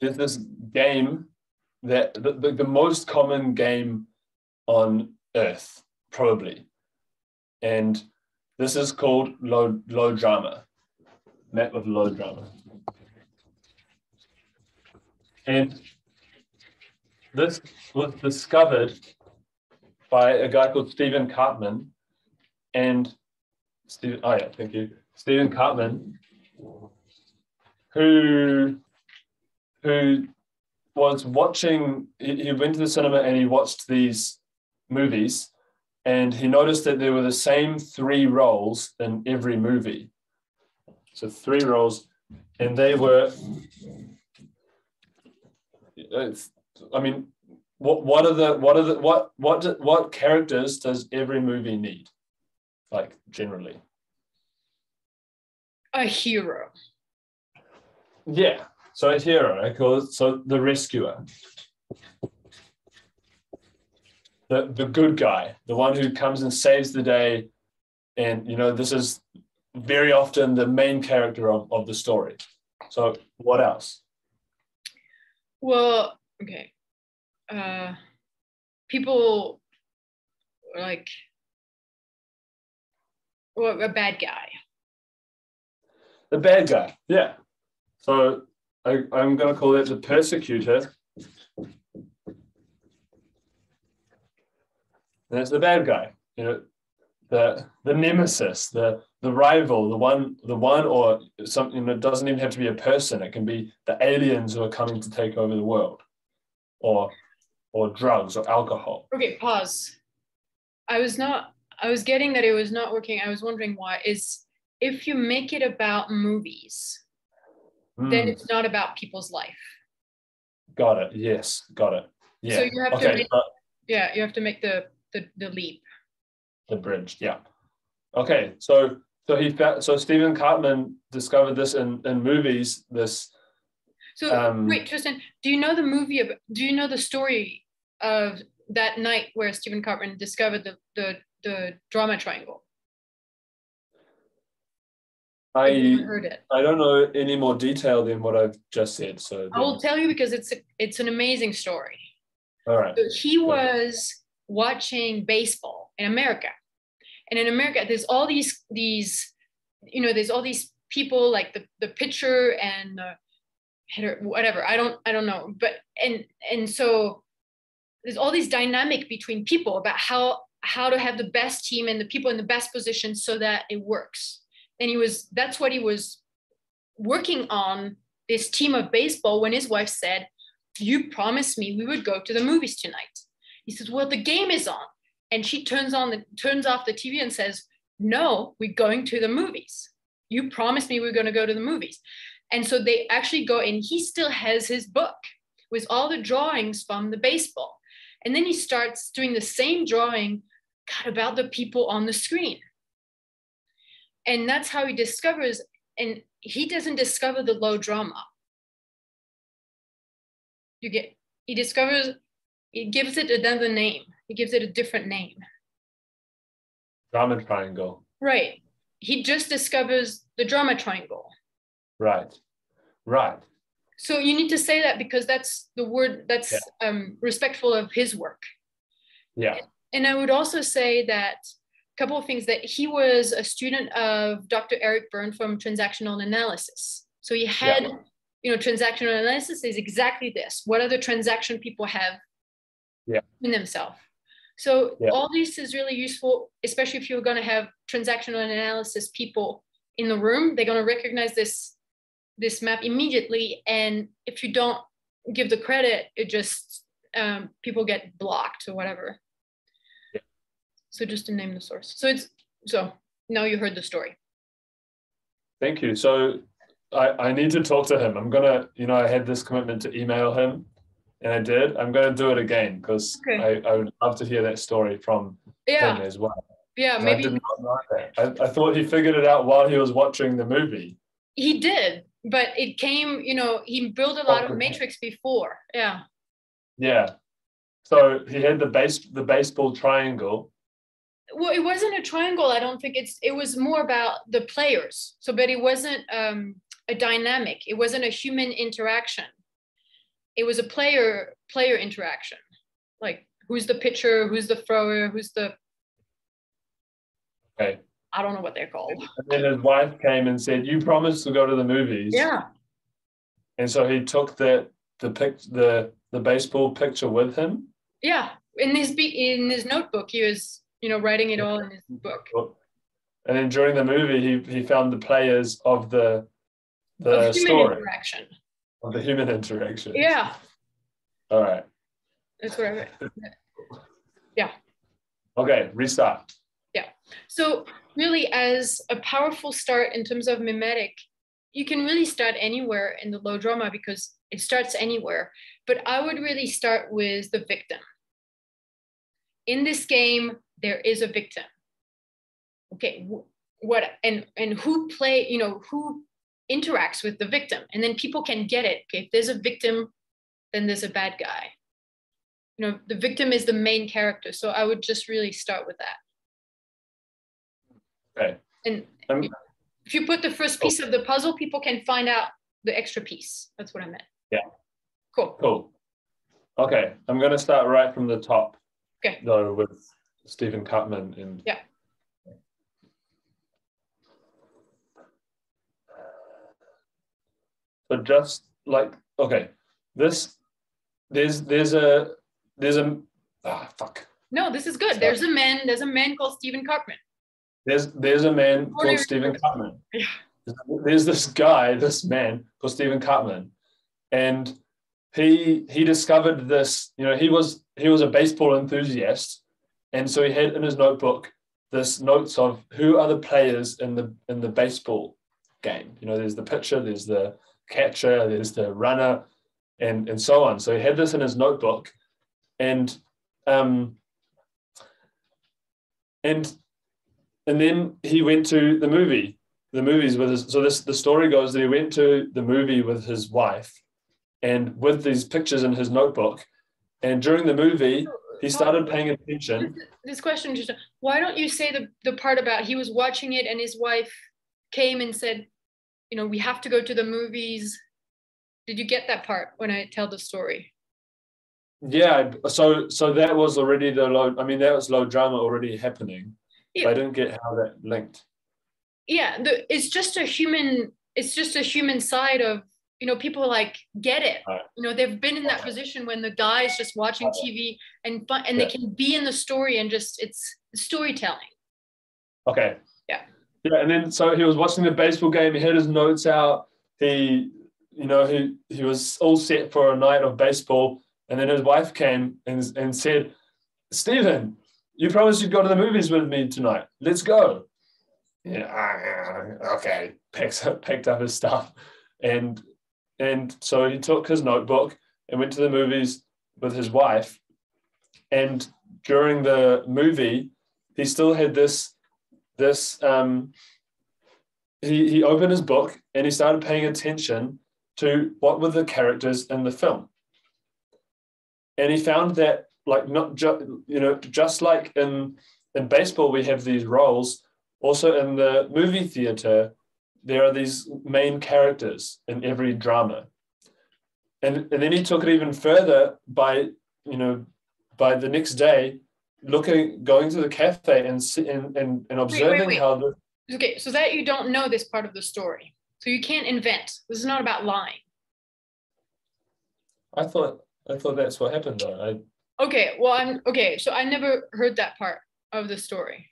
there's this game that the, the, the most common game on earth, probably. And this is called low low drama. Map of low drama. And this was discovered by a guy called Stephen Karpman. And Stephen, oh yeah, thank you. Stephen Karpman, who who was watching, he, he went to the cinema and he watched these movies and he noticed that there were the same three roles in every movie. So three roles, and they were. I mean, what what are the what are the what what what characters does every movie need, like generally? A hero. Yeah, so a hero. I call it so the rescuer the the good guy, the one who comes and saves the day, and you know this is very often the main character of, of the story. So what else? Well, okay. Uh, people like well, a bad guy. The bad guy, yeah. So I, I'm going to call it the persecutor That's the bad guy, you know, the the nemesis, the the rival, the one, the one, or something that doesn't even have to be a person. It can be the aliens who are coming to take over the world, or or drugs or alcohol. Okay, pause. I was not. I was getting that it was not working. I was wondering why. Is if you make it about movies, mm. then it's not about people's life. Got it. Yes, got it. Yeah. So you have okay. to. Make, yeah, you have to make the the, the leap. The bridge, yeah. Okay, so so he found, so Stephen Karpman discovered this in, in movies. This. So um, wait, Tristan, do you know the movie? Of, do you know the story of that night where Stephen Karpman discovered the the, the drama triangle? I heard it. I don't know any more detail than what I've just said. So I will tell you because it's a, it's an amazing story. All right. So he was watching baseball in America. And in America, there's all these these, you know, there's all these people like the the pitcher and the hitter, whatever. I don't I don't know, but and and so there's all these dynamic between people about how how to have the best team and the people in the best position so that it works. And he was that's what he was working on this team of baseball when his wife said, "You promised me we would go to the movies tonight." He says, Well, the game is on. And she turns on the turns off the TV and says, No, we're going to the movies. You promised me we are going to go to the movies. And so they actually go, and he still has his book with all the drawings from the baseball. And then he starts doing the same drawing God, about the people on the screen. And that's how he discovers, and he doesn't discover the low drama. You get, he discovers he gives it another name. He gives it a different name. Drama triangle. Right. He just discovers the drama triangle. Right. Right. So you need to say that because that's the word that's yeah. um, respectful of his work. Yeah. And I would also say that couple of things that he was a student of Dr. Eric Berne from transactional analysis. So he had, yeah. you know, transactional analysis is exactly this. What other transaction people have yeah. in themselves. So yeah. all this is really useful, especially if you're going to have transactional analysis people in the room. They're going to recognize this this map immediately, and if you don't give the credit, it just um, people get blocked or whatever. So just to name the source. So it's so now you heard the story. Thank you. So I, I need to talk to him. I'm gonna, you know, I had this commitment to email him and I did. I'm going to do it again because okay. I, I would love to hear that story from yeah. him as well. Yeah, maybe. I did not know that. I, I thought he figured it out while he was watching the movie. He did, but it came, you know, he built a lot oh, of Matrix before. Yeah. Yeah. So he had the base, the baseball triangle. Well, it wasn't a triangle. I don't think it's. It was more about the players. So, but it wasn't um, a dynamic. It wasn't a human interaction it was a player player interaction like who's the pitcher who's the thrower who's the Okay. i don't know what they're called And then his wife came and said, "You promised to go to the movies." yeah And so he took that the pic the the baseball picture with him. yeah in his be- in his notebook he was you know writing it all in his book And then during the movie, he he found the players of the the of human story interaction of the human interaction. yeah All right. that's what i read Okay. Restart. Yeah. So really, as a powerful start in terms of memetic, you can really start anywhere in the low drama because it starts anywhere. But I would really start with the victim. In this game, there is a victim. Okay, what and and who play? You know who interacts with the victim, and then people can get it. Okay, if there's a victim, then there's a bad guy. You know, the victim is the main character. So I would just really start with that. Okay. And Um, if you put the first piece of the puzzle, people can find out the extra piece. That's what I meant. Yeah. Cool. Cool. Okay. I'm going to start right from the top. Okay. Though with Stephen Cutman in. Yeah. So just like okay, this there's there's a there's a ah fuck No, this is good. Sorry. There's a man. There's a man called Stephen Cutman. there's there's a man called Stephen Cutman. Yeah. There's this guy, this man called Stephen Cutman, and he he discovered this. You know, he was he was a baseball enthusiast, and so he had in his notebook this notes of who are the players in the in the baseball game. You know, there's the pitcher, there's the catcher, there's the runner, and and so on. So he had this in his notebook, and um, and and then he went to the movie the movies with his so this the story goes that he went to the movie with his wife and with these pictures in his notebook and during the movie he started paying attention This question just why don't you say the, the part about he was watching it and his wife came and said, you know, we have to go to the movies. Did you get that part when I tell the story? yeah so so that was already the low i mean that was low drama already happening Yeah. i didn't get how that linked yeah the, it's just a human it's just a human side of you know people like get it Right. you know they've been in that position when the guy is just watching tv and fun, and Yeah. they can be in the story and just it's storytelling Okay. Yeah. Yeah, and then so he was watching the baseball game. He had his notes out. He, you know, he he was all set for a night of baseball. And then his wife came and and said, "Stephen, you promised you'd go to the movies with me tonight. Let's go." Yeah. ah, Okay. Picks up, picked up his stuff, and and so he took his notebook and went to the movies with his wife. And during the movie, he still had this this um, he he opened his book and he started paying attention to what were the characters in the film and he found that like not just you know just like in in baseball we have these roles also in the movie theater there are these main characters in every drama and and then he took it even further by you know by the next day looking going to the cafe and and and, and observing wait. how the okay so that you don't know this part of the story so you can't invent this is not about lying I thought I thought that's what happened though. I okay well i'm okay so i never heard that part of the story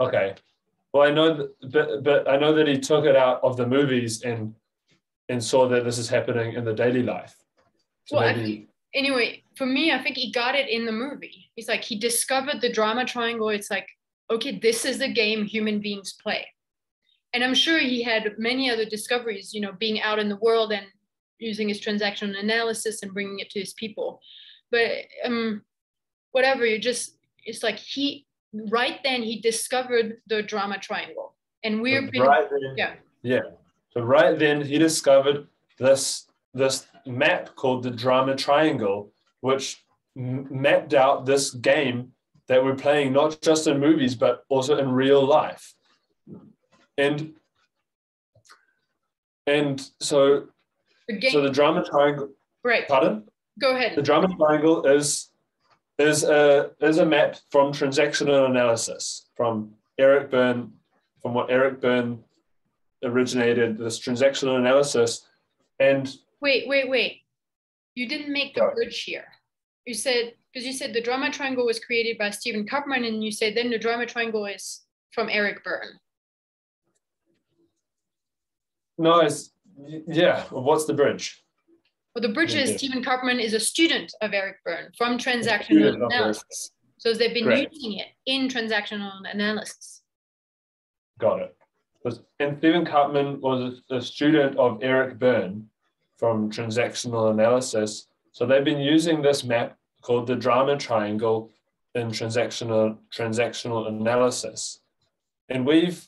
okay. Well, I know, that, but but I know that he took it out of the movies and and saw that this is happening in the daily life. So Well, I maybe think- anyway, for me, I think he got it in the movie. He's like, he discovered the drama triangle. It's like, okay, this is the game human beings play. And I'm sure he had many other discoveries, you know, being out in the world and using his transaction analysis and bringing it to his people. But um, whatever, you just, it's like he, right then, he discovered the drama triangle. And we're So right then, yeah. yeah. So right then he discovered this this map called the drama triangle, which m- mapped out this game that we're playing not just in movies but also in real life. And and so The So the drama triangle. right. Pardon. Go ahead. The drama triangle is is a is a map from transactional analysis from Eric Berne, from what Eric Berne originated this transactional analysis, and Wait, wait, wait. You didn't make the Sorry. bridge here. You said because you said the drama triangle was created by Stephen Kaufman, and you said then the drama triangle is from Eric Berne. no, it's yeah. What's the bridge? Well, the bridge is Yeah. Stephen Kaufman is a student of Eric Berne from transactional analysis. So they've been Correct. using it in transactional analysis. Got it. Because- And Stephen Karpman was a, a student of Eric Berne from transactional analysis. So they've been using this map called the drama triangle in transactional transactional analysis. And we've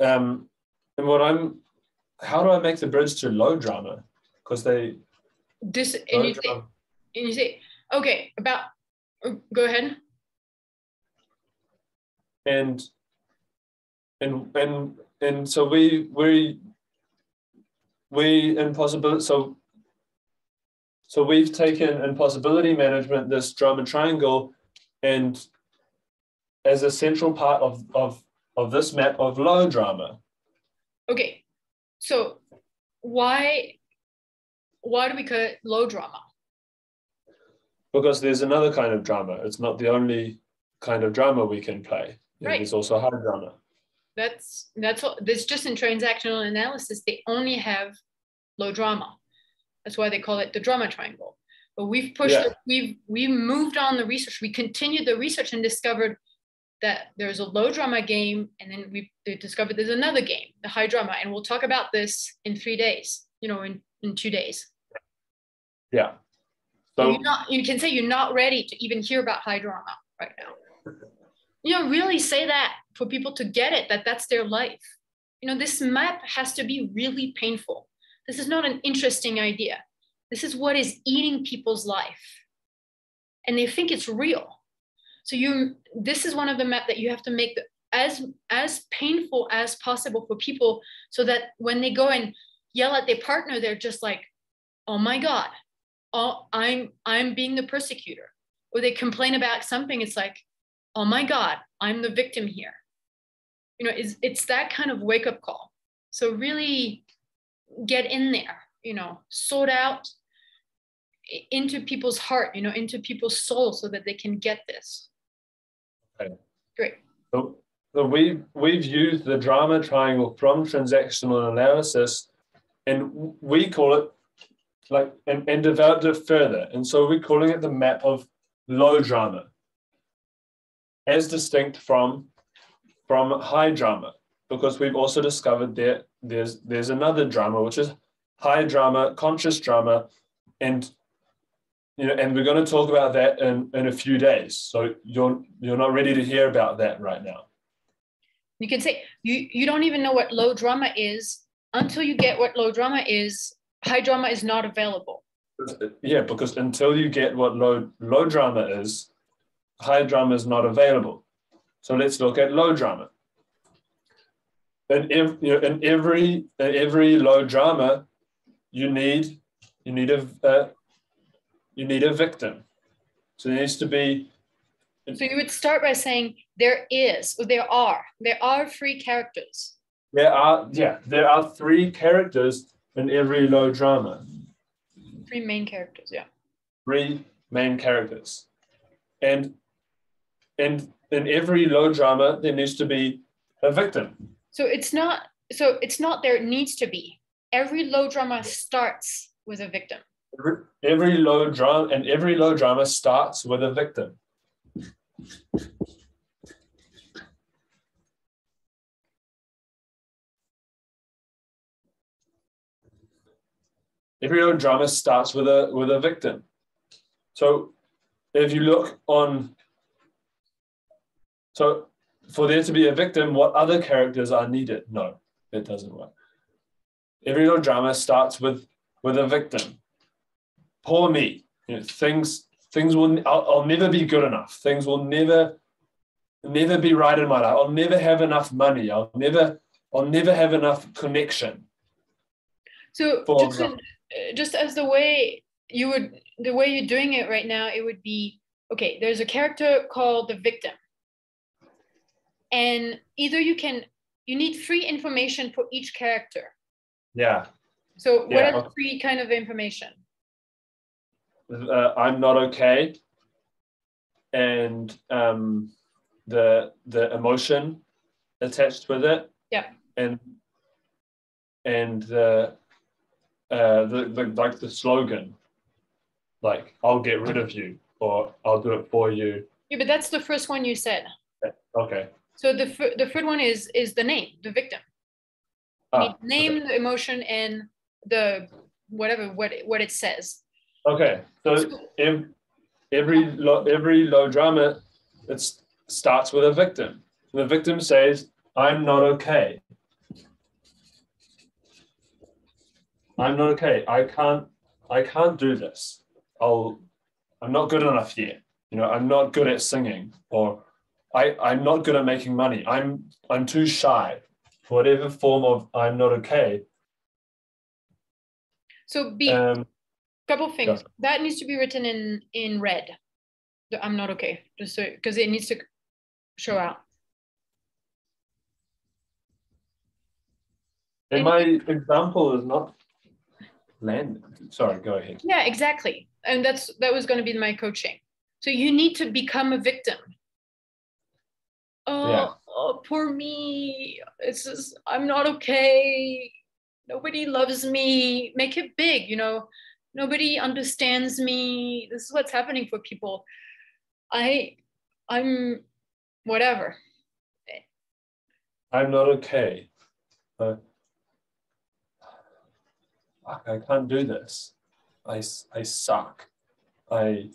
um and what I'm how do I make the bridge to low drama? Because they This and you say, and you say, okay, about oh, go ahead. and and and and so we we we in possibility so so we've taken in possibility management this drama triangle and as a central part of of of this map of low drama. Okay, so why why do we call it low drama? because there's another kind of drama it's not the only kind of drama we can play Right. there's also high drama That's that's all. This just in transactional analysis, they only have low drama. That's why they call it the drama triangle. But we've pushed, Yeah. we've we moved on the research. We continued the research and discovered that there's a low drama game, and then we discovered there's another game, the high drama, and we'll talk about this in three days. You know, in in two days. yeah So you're not, you can say you're not ready to even hear about high drama right now. You know, really say that for people to get it that that's their life. You know, this map has to be really painful. This is not an interesting idea. This is what is eating people's life. And they think it's real. So you this is one of the map that you have to make the, as as painful as possible for people so that when they go and yell at their partner, they're just like, oh my God, oh, I'm I'm being the persecutor. Or they complain about something, it's like, oh my God, I'm the victim here. You know, it's it's that kind of wake up call. So really get in there, you know, sort out into people's heart, you know, into people's soul so that they can get this. Okay. Great. So, so we've we've used the drama triangle from transactional analysis, and we call it like and, and developed it further. And so we're calling it the map of low drama, as distinct from from high drama, because we've also discovered that there's there's another drama which is high drama, conscious drama, and you know, and we're going to talk about that in, in a few days. So you're you're not ready to hear about that right now. You can say you you don't even know what low drama is until you get what low drama is. High drama is not available. Yeah, because until you get what low low drama is, high drama is not available. So let's look at low drama. In, ev- you know, in every in every low drama, you need you need a uh, you need a victim. So there needs to be So you would start by saying there is, or there are, there are three characters. There are yeah there are three characters in every low drama. Three main characters, yeah. three main characters. And and in every low drama, there needs to be a victim. So it's not so it's not there needs to be. Every low drama starts with a victim. Every, every low drama and every low drama starts with a victim. Every low drama starts with a with a victim. So if you look on so for there to be a victim, what other characters are needed? No, it doesn't work. Every little drama starts with with a victim. Poor me. You know, things things will I'll, I'll never be good enough. Things will never never be right in my life. I'll never have enough money. I'll never I'll never have enough connection. So For just, just as the way you would, the way you're doing it right now, it would be okay. There's a character called the victim, and either you can, you need free information for each character. Yeah. So what Yeah, are the free kind of information? Uh, I'm not okay. And um, the the emotion attached with it. Yeah. And and the uh the, the like the slogan, like I'll get rid of you or I'll do it for you. Yeah, but that's the first one you said. Okay. So the the third one is is the name, the victim. Ah, name, the emotion, and the whatever what it, what it says. Okay. So ev- every lo- every low drama it starts with a victim. The victim says, "I'm not okay. I'm not okay. I can't. I can't do this. I'll. I'm not good enough yet. You know, I'm not good at singing, or I. I'm not good at making money. I'm. I'm too shy. Whatever form of I'm not okay. So be Um, couple things that needs to be written in in red. I'm not okay, just so because it needs to show out. and my example is not land. Sorry, go ahead. Yeah, exactly, and that's that was going to be my coaching. So you need to become a victim. Oh, Yeah. oh, poor me. It's just I'm not okay. Nobody loves me. Make it big, you know. Nobody understands me. This is what's happening for people. I, I'm, whatever. I'm not okay. Uh, fuck, I can't do this. I, I suck. I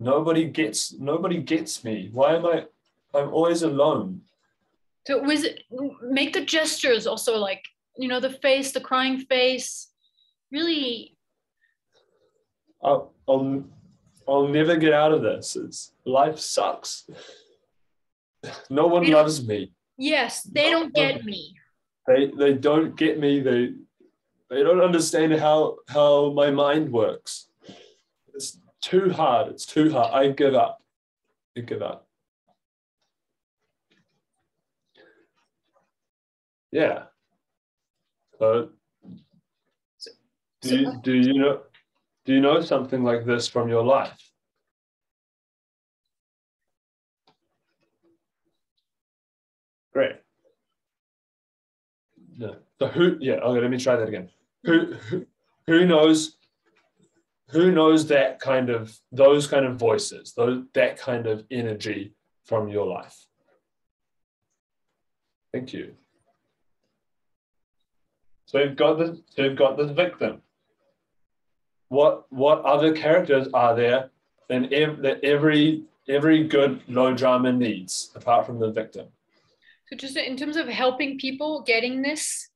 nobody gets nobody gets me. Why am I? I'm always alone. So with make the gestures also like you know the face, the crying face. Really, I'll, I'll I'll never get out of this. It's life sucks. No one loves me. yes, they don't get me. They they don't get me. They they don't understand how how my mind works. It's too hard. It's too hard. I give up. I give up. Yeah. So do you, do you know do you know something like this from your life? Great. No. So who? Yeah. Okay. Let me try that again. Who? Who, who knows? Who knows that kind of those kind of voices, those that kind of energy from your life? Thank you. So we've got the so you've got the victim. What what other characters are there in ev- that every every good low drama needs apart from the victim? So just in terms of helping people getting this,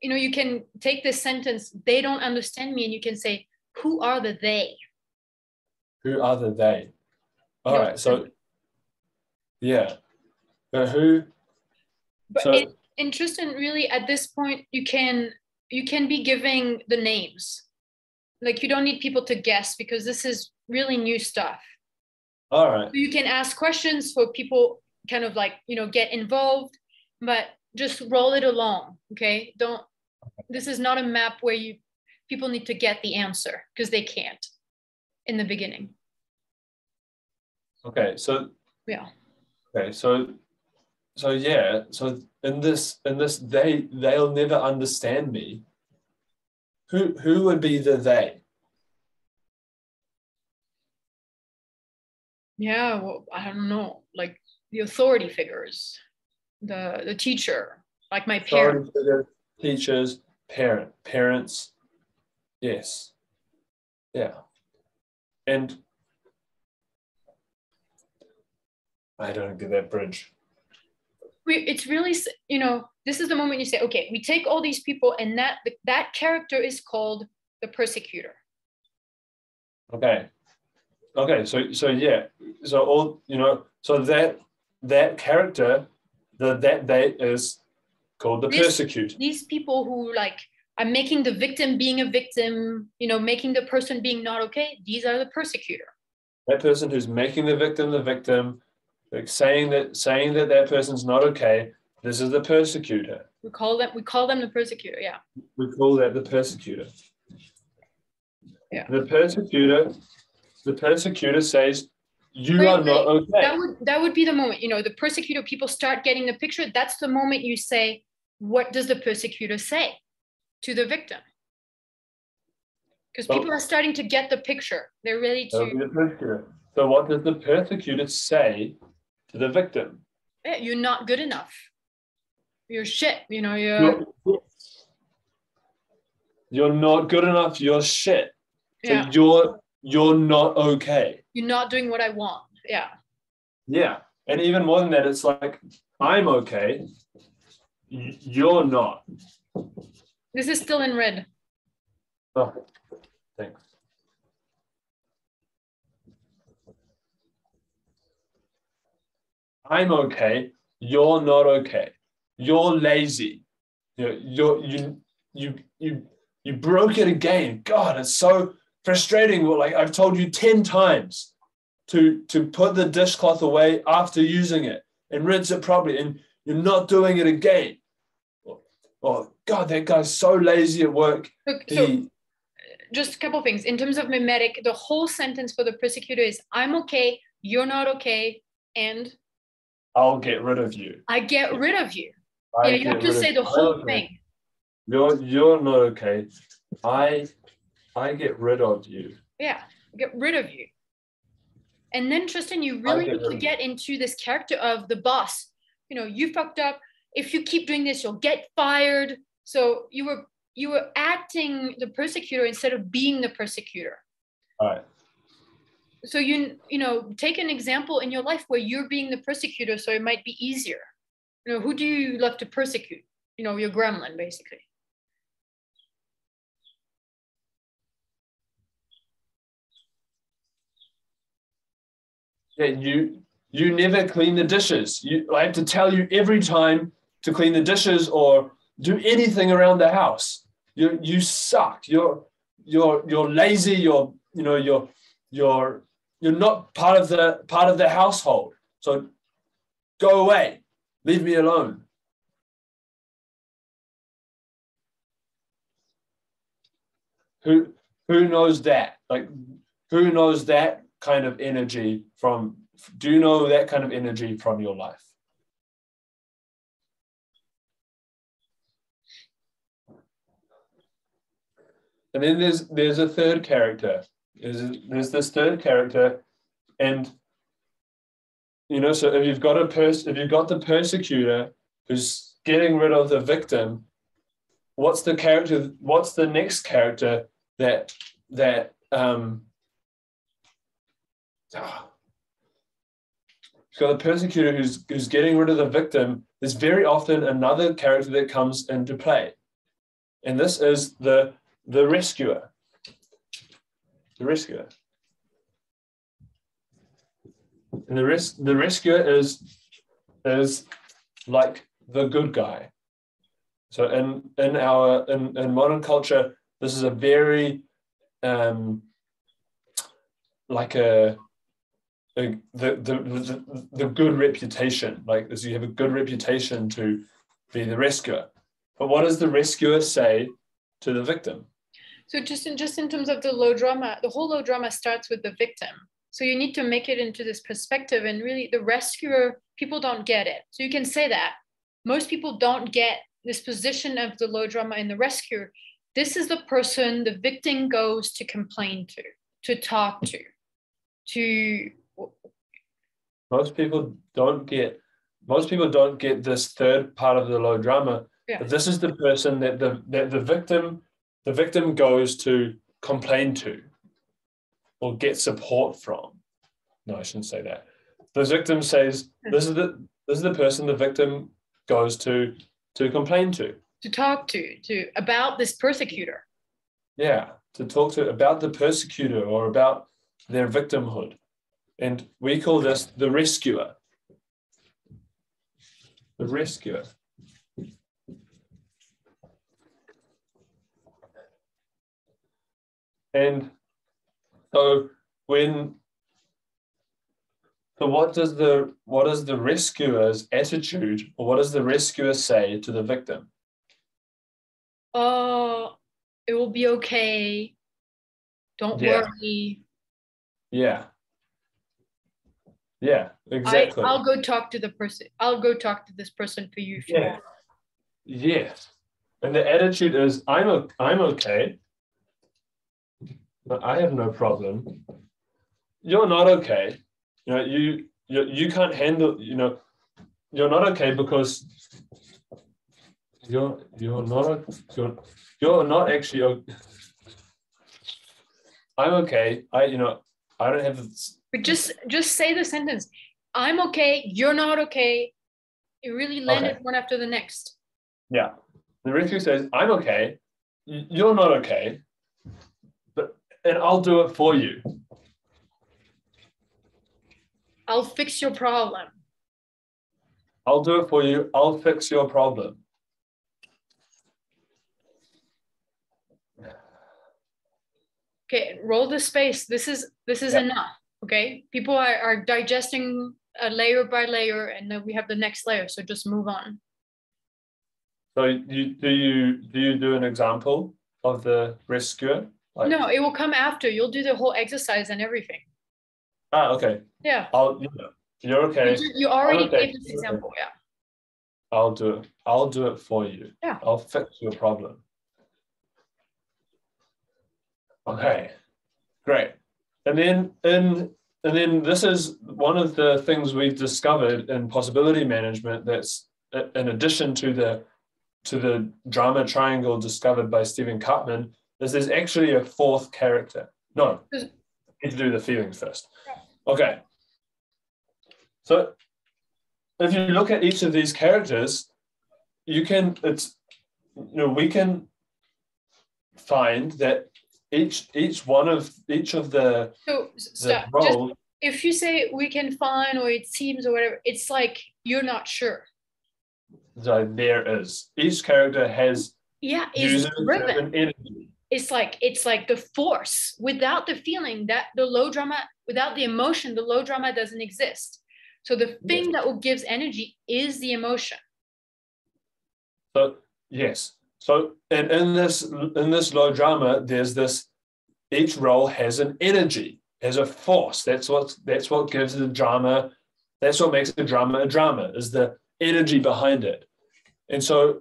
you know, you can take this sentence, they don't understand me, and you can say, who are the they? Who are the they? All right. So yeah. But who? But So- in, in Tristan, really at this point, you can you can be giving the names. Like you don't need people to guess because this is really new stuff. All right. So you can ask questions for people kind of like, you know, get involved, but just roll it along. Okay. Don't this is not a map where you people need to get the answer because they can't in the beginning. Okay. So Yeah. Okay, so so yeah, so in this in this they they'll never understand me. Who who would be the they? Yeah, well, I don't know, like the authority figures, the the teacher, like my parents. Teachers, parent, parents. Yes. Yeah. And I don't get that bridge. We, it's really, you know, this is the moment you say, okay, we take all these people, and that that character is called the persecutor. Okay. Okay, so so yeah. So all you know, so that that character, the that they is called the persecute. These people who like I'm making the victim being a victim, you know, making the person being not okay. These are the persecutor. That person who's making the victim the victim, like saying that saying that that person's not okay. This is the persecutor. We call them we call them the persecutor. Yeah. We call that the persecutor. Yeah. The persecutor, the persecutor says, "You are not okay." That would that would be the moment, you know, the persecutor people start getting the picture. That's the moment you say, what does the persecutor say to the victim? Because people are starting to get the picture. They're ready to. So, what does the persecutor say to the victim? "Eh, you're not good enough. You're shit, you know, you're You're, you're not good enough. You're shit. So yeah, you're you're not okay. you're not doing what I want. Yeah. Yeah. And even more than that, it's like, I'm okay. You're not. This is still in red. Oh, thanks. I'm okay. You're not okay. You're lazy. You're, you're you you you you broke it again. God, it's so frustrating. Well, like I've told you ten times to to put the dishcloth away after using it and rinse it properly, and you're not doing it again. Oh God, that guy's so lazy at work. So He, just a couple things. In terms of memetic, the whole sentence for the persecutor is I'm okay, you're not okay, and I'll get rid of you. I get rid of you. I yeah, you have to say the whole thing. You're you're not okay. I I get rid of you. Yeah, get rid of you. And then Tristan, you really get need to get into this character of the boss. You know, you fucked up. If you keep doing this, you'll get fired. So you were you were acting the persecutor instead of being the persecutor. All right. So you you know take an example in your life where you're being the persecutor, so it might be easier. You know, who do you love to persecute? You know, your gremlin, basically. Yeah, you you never clean the dishes. You I have to tell you every time to clean the dishes or do anything around the house. You you suck. You're you're you're lazy. You're you know you're you're you're not part of the part of the household. So go away. Leave me alone. Who who knows that? Like who knows that kind of energy from do you know that kind of energy from your life? And then there's there's a third character. There's, there's this third character, and you know, so if you've got a pers- if you've got the persecutor who's getting rid of the victim, what's the character? What's the next character that that um, You've the persecutor who's who's getting rid of the victim. There's very often another character that comes into play, and this is the the rescuer. The rescuer. And the res- the rescuer is is like the good guy. So in in our in, in modern culture, this is a very um like a the, the the the good reputation. Like this, you have a good reputation to be the rescuer. But what does the rescuer say to the victim? So just in just in terms of the low drama, the whole low drama starts with the victim. So you need to make it into this perspective, and really, the rescuer people don't get it. So you can say that most people don't get this position of the low drama and the rescuer. This is the person the victim goes to complain to, to talk to, to Most people don't get most people don't get this third part of the low drama. Yeah. But this is the person that the that the victim the victim goes to complain to or get support from. No, I shouldn't say that. The victim says, hmm. This is the this is the person the victim goes to to complain to. to talk to, to about this persecutor. Yeah, to talk to about the persecutor or about their victimhood. And we call this the rescuer. The rescuer. And so when so what does the what is the rescuer's attitude or what does the rescuer say to the victim? Oh, it will be okay. Don't Yeah. worry. Yeah. Yeah, exactly. I, I'll go talk to the person. I'll go talk to this person for you Yeah. Yes. And the attitude is I'm o- I'm okay. But I have no problem. You're not okay. You know, you you, you can't handle, you know, you're not okay because you're you're not you're you're not actually I'm okay. I you know, I don't have But just just say the sentence. I'm okay. You're not okay. It really landed Okay. one after the next. Yeah. The rescue says, I'm okay. You're not okay. But and I'll do it for you. I'll fix your problem. I'll do it for you. I'll fix your problem. Okay, roll the space. This is this is enough. Okay, people are, are digesting uh, layer by layer, and then we have the next layer. So just move on. So you do you do you do an example of the rescuer? Like, No, it will come after. You'll do the whole exercise and everything. Ah, okay. Yeah. I'll you're okay. You, you already Okay, gave this example. Yeah. I'll do it. I'll do it for you. Yeah. I'll fix your problem. Okay. Great. And then in and then this is one of the things we've discovered in possibility management that's uh, in addition to the to the drama triangle discovered by Stephen Karpman, is there's actually a fourth character. No, Is- need to do the feelings first. Okay. So if you look at each of these characters, you can it's you know we can find that each each one of each of the, So s- the stop. Just if you say we can find or it seems or whatever, it's like you're not sure. so there is each character has Yeah, it's driven. energy. It's like it's like the force. Without the feeling, that the low drama, without the emotion, the low drama doesn't exist. So the thing that gives energy is the emotion. So yes. So and in this in this low drama, there's this each role has an energy, has a force. That's what that's what gives the drama, that's what makes the drama a drama, is the energy behind it. And so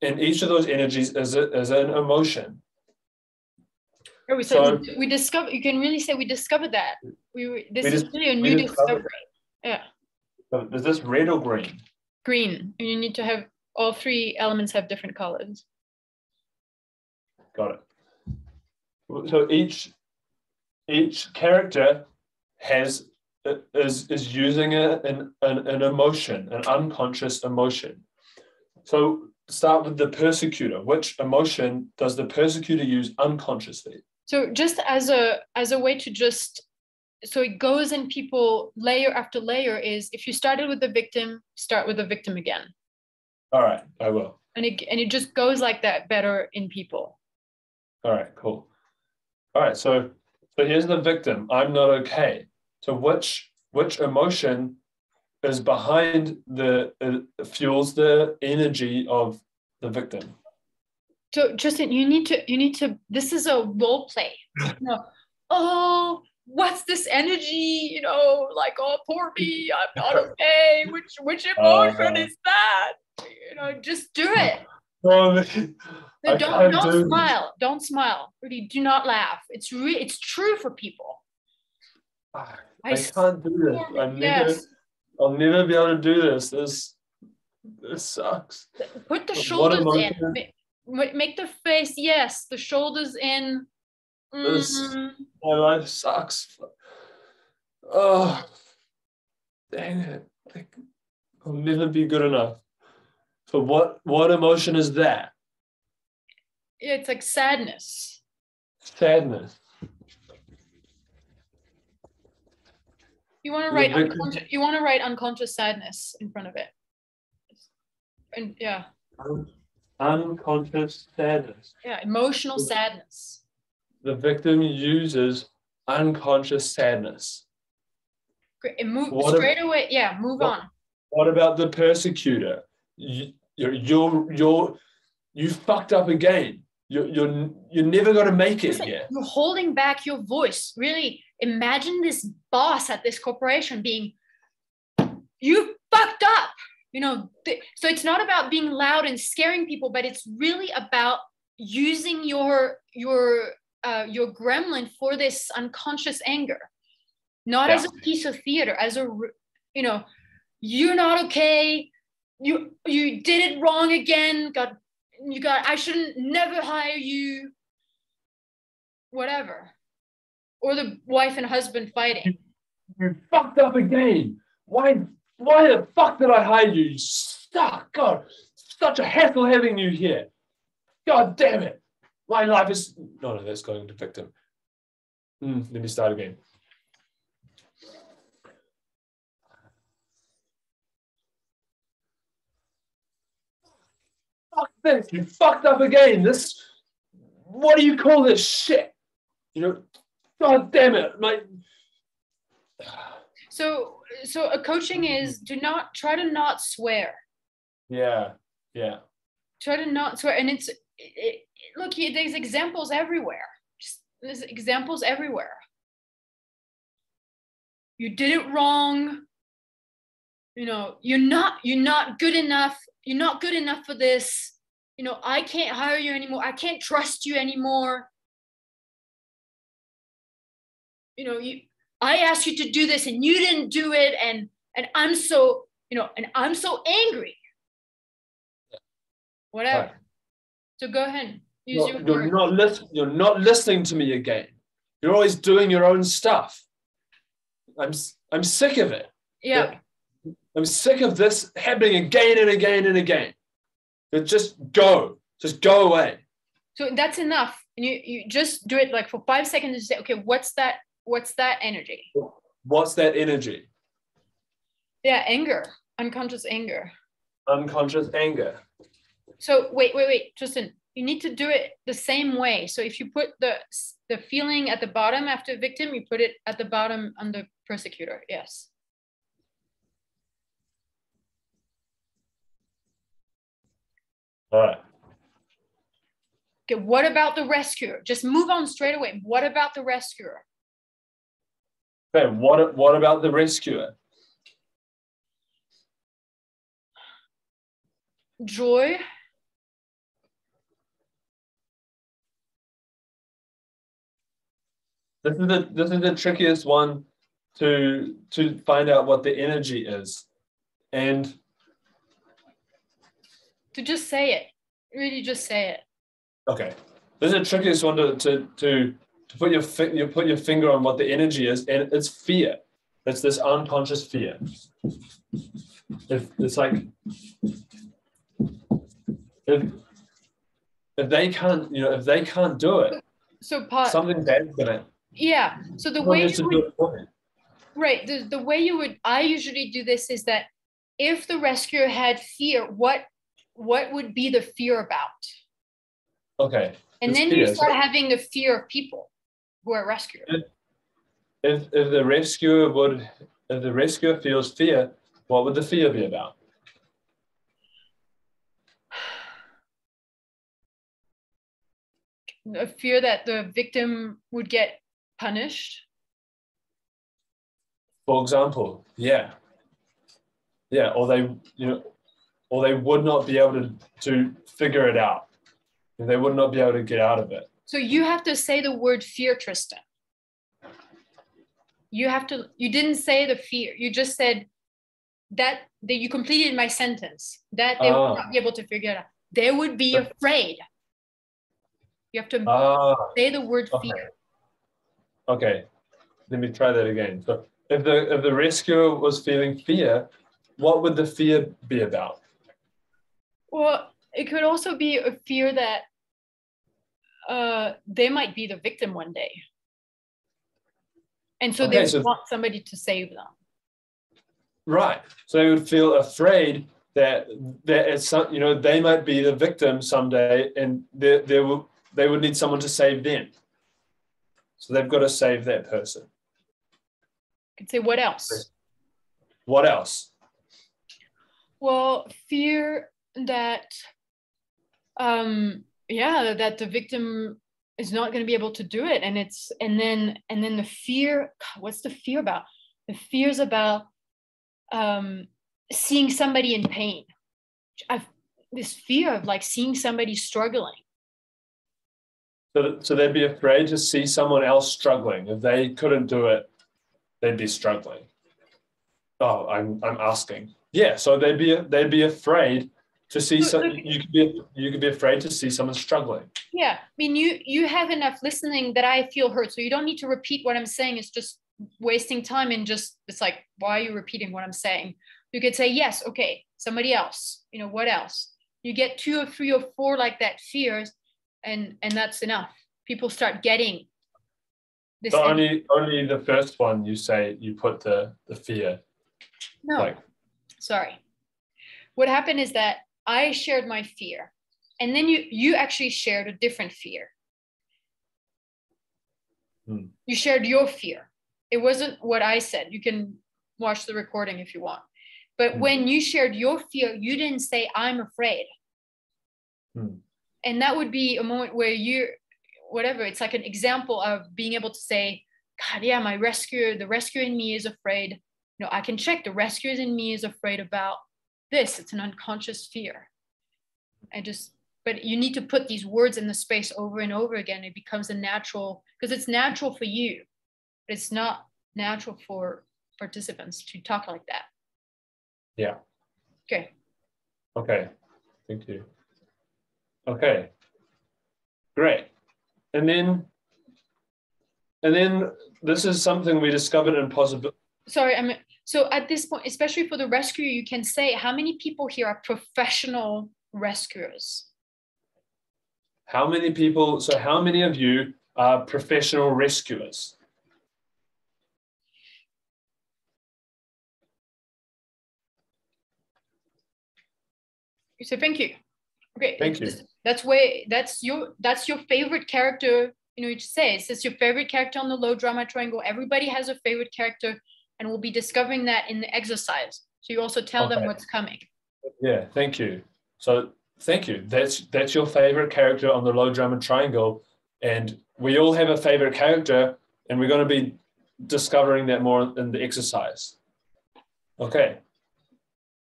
in each of those energies is a, is an emotion. Or we So- we, discover. You can really say we discovered that. We were, this We is dis- really a new discovery. Yeah, is this red or green? green. And you need to have all three elements have different colors. Got it. So each each character has is is using a, an, an an emotion, an unconscious emotion. So start with the persecutor. Which emotion does the persecutor use unconsciously? So just as a as a way to just so it goes in people layer after layer is if you started with the victim, start with the victim again. All right, I will. And it and it just goes like that better in people. All right, cool. All right, so so here's the victim. I'm not okay. So which which emotion is behind the uh, fuels the energy of the victim? So Justin, you need to you need to this is a role play. You know, oh, what's this energy? You know, like oh poor me, I'm not okay. Which which emotion Uh. is that? You know, just do it. I don't don't do this. smile. Don't smile. Really, do not laugh. It's re- it's true for people. I, I can't do this. I never, yes. I'll never be able to do this. This, this sucks. Put the shoulders in. emotion? Ma- ma- Make the face. Yes, the shoulders in. This- Mhm. My life sucks. Oh, dang it! Like, I'll never be good enough. So what? What emotion is that? It's like sadness. Sadness. You want to write unconscious, you want to write unconscious sadness in front of it. And yeah, Un- Unconscious sadness. yeah, emotional sadness. the victim uses unconscious sadness. Great. And move What straight away. Yeah, move What- on. What about the persecutor? You, you're, you're, you're, you fucked up again. You're, you're, you're never going to make it here. You're holding back your voice. Really imagine this boss at this corporation being, you fucked up. You know, th- so it's not about being loud and scaring people, but it's really about using your your uh, your gremlin for this unconscious anger, not as a piece of theater, as a you know, you're not okay. You you did it wrong again. god you got. I shouldn't never hire you. Whatever, or the wife and husband fighting. You fucked up again. Why, why the fuck did I hire you? You suck. God, such a hassle having you here. God damn it. My life is. No, no, that's going to victim. Hmm, let me start again. Fuck this. You fucked up again. This. What do you call this shit? You know, God damn it. My. So so a coaching is do not try to not swear. Yeah, yeah. Try to not swear, and it's it, it, look. There's examples everywhere. Just, there's examples everywhere. You did it wrong. You know, you're not you're not good enough. You're not good enough for this. You know, I can't hire you anymore. I can't trust you anymore. You know, you I asked you to do this and you didn't do it and and I'm so, you know, and I'm so angry. Whatever. Right. So go ahead. Use You're, your you're not listen, You're not listening to me again. You're always doing your own stuff. I'm i'm sick of it. yeah. I'm sick of this happening again and again and again. But just go. Just go away. So that's enough. And you you just do it like for five seconds and say, okay, what's that? What's that energy? What's that energy? Yeah, anger, unconscious anger. Unconscious anger. So wait, wait, wait, Tristan. You need to do it the same way. So if you put the the feeling at the bottom after victim, you put it at the bottom under persecutor. Yes. All right. Okay. What about the rescuer? Just move on straight away. What about the rescuer? Okay. What what about the rescuer? Joy. This is the this is the trickiest one to to find out what the energy is. And To just say it. Really, just say it. Okay. This is the trickiest one to to to, to put your fi- you put your finger on what the energy is, and it's fear. It's this unconscious fear. If it's like if if they can't, you know, if they can't do it, So part. something bad's gonna yeah. So the way you would. Right. The, the way you would, I usually do this is that if the rescuer had fear, what what would be the fear about? Okay. And It's then you start having the fear of people who are rescuers. If if the rescuer would if the rescuer feels fear, what would the fear be about? A fear that the victim would get punished. For example, yeah. Yeah, or they you know or they would not be able to, to figure it out. They would not be able to get out of it. So you have to say the word fear, Tristan. You have to, you didn't say the fear. You just said that, that you completed my sentence, that they Ah. would not be able to figure it out. They would be afraid. You have to Ah, say the word okay. fear. okay. Let me try that again. So if the if the rescuer was feeling fear, what would the fear be about? Well, it could also be a fear that uh, they might be the victim one day. And so they so- want somebody to save them. Right. So they would feel afraid that that it's some, you know they might be the victim someday, and they they will they would need someone to save them. So they've got to save that person. You could say what else? What else? Well, fear that, um, yeah, that the victim is not going to be able to do it, and it's and then and then the fear. What's the fear about? The fears about um, seeing somebody in pain. I've this fear of like seeing somebody struggling. So, so they'd be afraid to see someone else struggling. If they couldn't do it, they'd be struggling. Oh, I'm I'm asking. Yeah, so they'd be they'd be afraid to see some, you could be you could be afraid to see someone struggling. Yeah, I mean you you have enough listening that I feel hurt, so you don't need to repeat what I'm saying. It's just wasting time and just it's like why are you repeating what I'm saying? You could say yes, okay, somebody else. You know what else? You get two or three or four like that fears, and and that's enough. People start getting this. So only only the first one you say you put the the fear. No, like. sorry. What happened is that I shared my fear, and then you you actually shared a different fear. Hmm. You shared your fear. It wasn't what I said. You can watch the recording if you want. But hmm. when you shared your fear, you didn't say, I'm afraid. Hmm. And that would be a moment where you, whatever, it's like an example of being able to say, God, yeah, my rescuer, the rescuer in me is afraid. You know, I can check the rescuer in me is afraid about this. It's an unconscious fear. I just, but you need to put these words in the space over and over again. It becomes a natural, because it's natural for you, but it's not natural for participants to talk like that. Yeah. Okay. Okay. Thank you. Okay. Great. And then, and then this is something we discovered in possible. Sorry, I mean, so at this point, especially for the rescue, you can say how many people here are professional rescuers? How many people? So, how many of you are professional rescuers? So thank you. Okay. Thank you. That's way that's your that's your favorite character. You know, you say it's your favorite character on the low drama triangle. Everybody has a favorite character, and we'll be discovering that in the exercise. So you also tell okay. them what's coming. Yeah, thank you. So thank you. That's that's your favorite character on the low drama triangle, and we all have a favorite character, and we're going to be discovering that more in the exercise. Okay.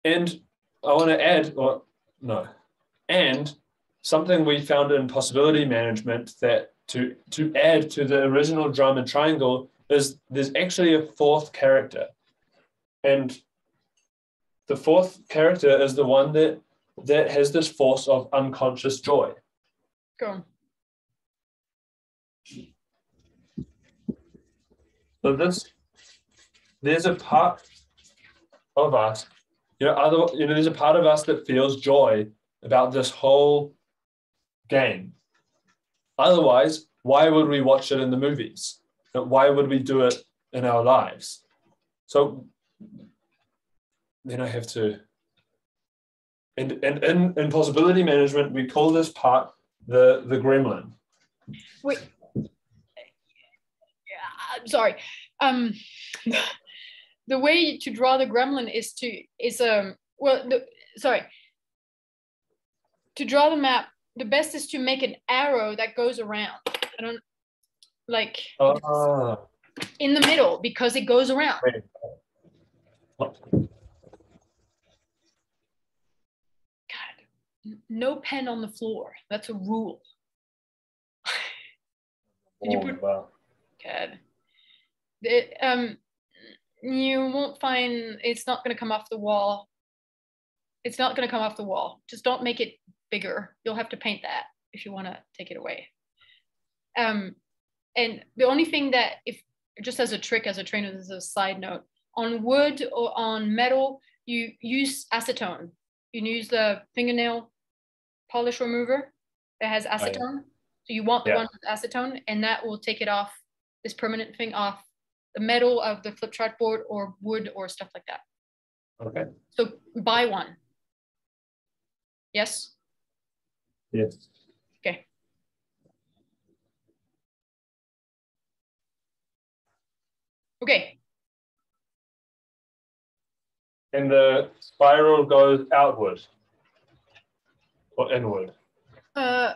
And I want to add, or no. And something we found in possibility management that to, to add to the original drama triangle is there's actually a fourth character. And the fourth character is the one that that has this force of unconscious joy. Go. So this there's a part of us you know, other, you know, there's a part of us that feels joy about this whole game. Otherwise, why would we watch it in the movies? Why would we do it in our lives? So then I have to. And, and in, in possibility management, we call this part the, the gremlin. Wait. I'm sorry. Um, the way to draw the gremlin is to is um well the, sorry to draw the map the best is to make an arrow that goes around i don't like uh, in the middle because it goes around god no pen on the floor that's a rule Did you put, wow. God. It, um, you won't find it's not going to come off the wall. It's not going to come off the wall. Just don't make it bigger. You'll have to paint that if you want to take it away. Um, and the only thing that if just as a trick, as a trainer, this is a side note, on wood or on metal, you use acetone. You use the fingernail polish remover that has oh, acetone. So you want the yeah. one with acetone, and that will take it off, this permanent thing off the metal of the flip chart board or wood or stuff like that. Okay. So buy one. Yes? Yes. Okay. And the spiral goes outward or inward. Uh,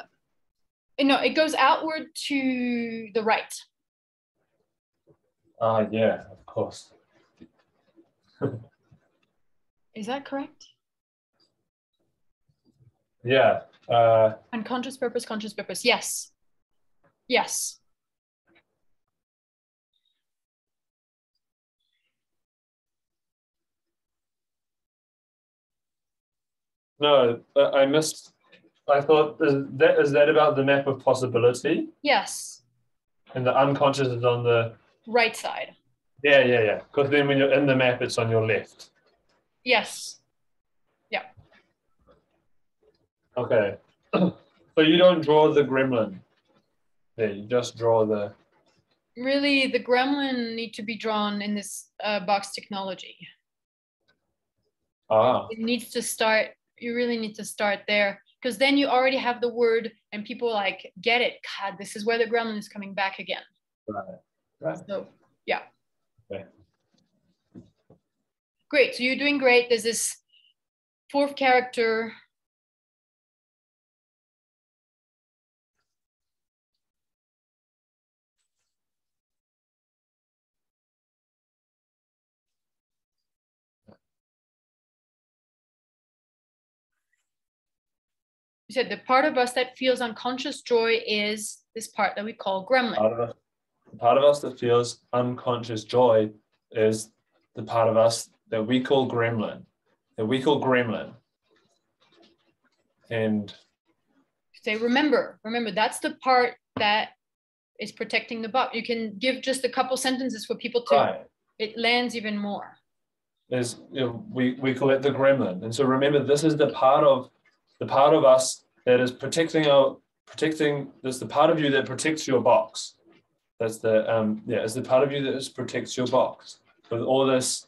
no, it goes outward to the right. Ah, yeah, of course. Is that correct? Yeah. Uh, Unconscious purpose, conscious purpose. Yes. Yes. No, uh, I missed. I thought is that is that about the map of possibility, Yes. and the unconscious is on the Right side. yeah yeah yeah. Because then when you're in the map, it's on your left. Yes. Yeah. Okay. so you don't draw the gremlin. Yeah, you just draw the. Really, the gremlin need to be drawn in this uh, box technology. Ah, It needs to start. You really need to start there because then you already have the word, and people like get it. God, this is where the gremlin is coming back again. right. Right. So yeah. Okay. Great. So you're doing great. There's this fourth character. You said the part of us that feels unconscious joy is this part that we call gremlin. Part of us, the part of us that feels unconscious joy is the part of us that we call gremlin. That we call gremlin. And say remember remember that's the part that is protecting the buck you can give just a couple sentences for people to right. it lands even more is you know, we we call it the gremlin and so remember this is the part of the part of us that is protecting our protecting this the part of you that protects your box. That's the um yeah it's the part of you that is protects your box with all this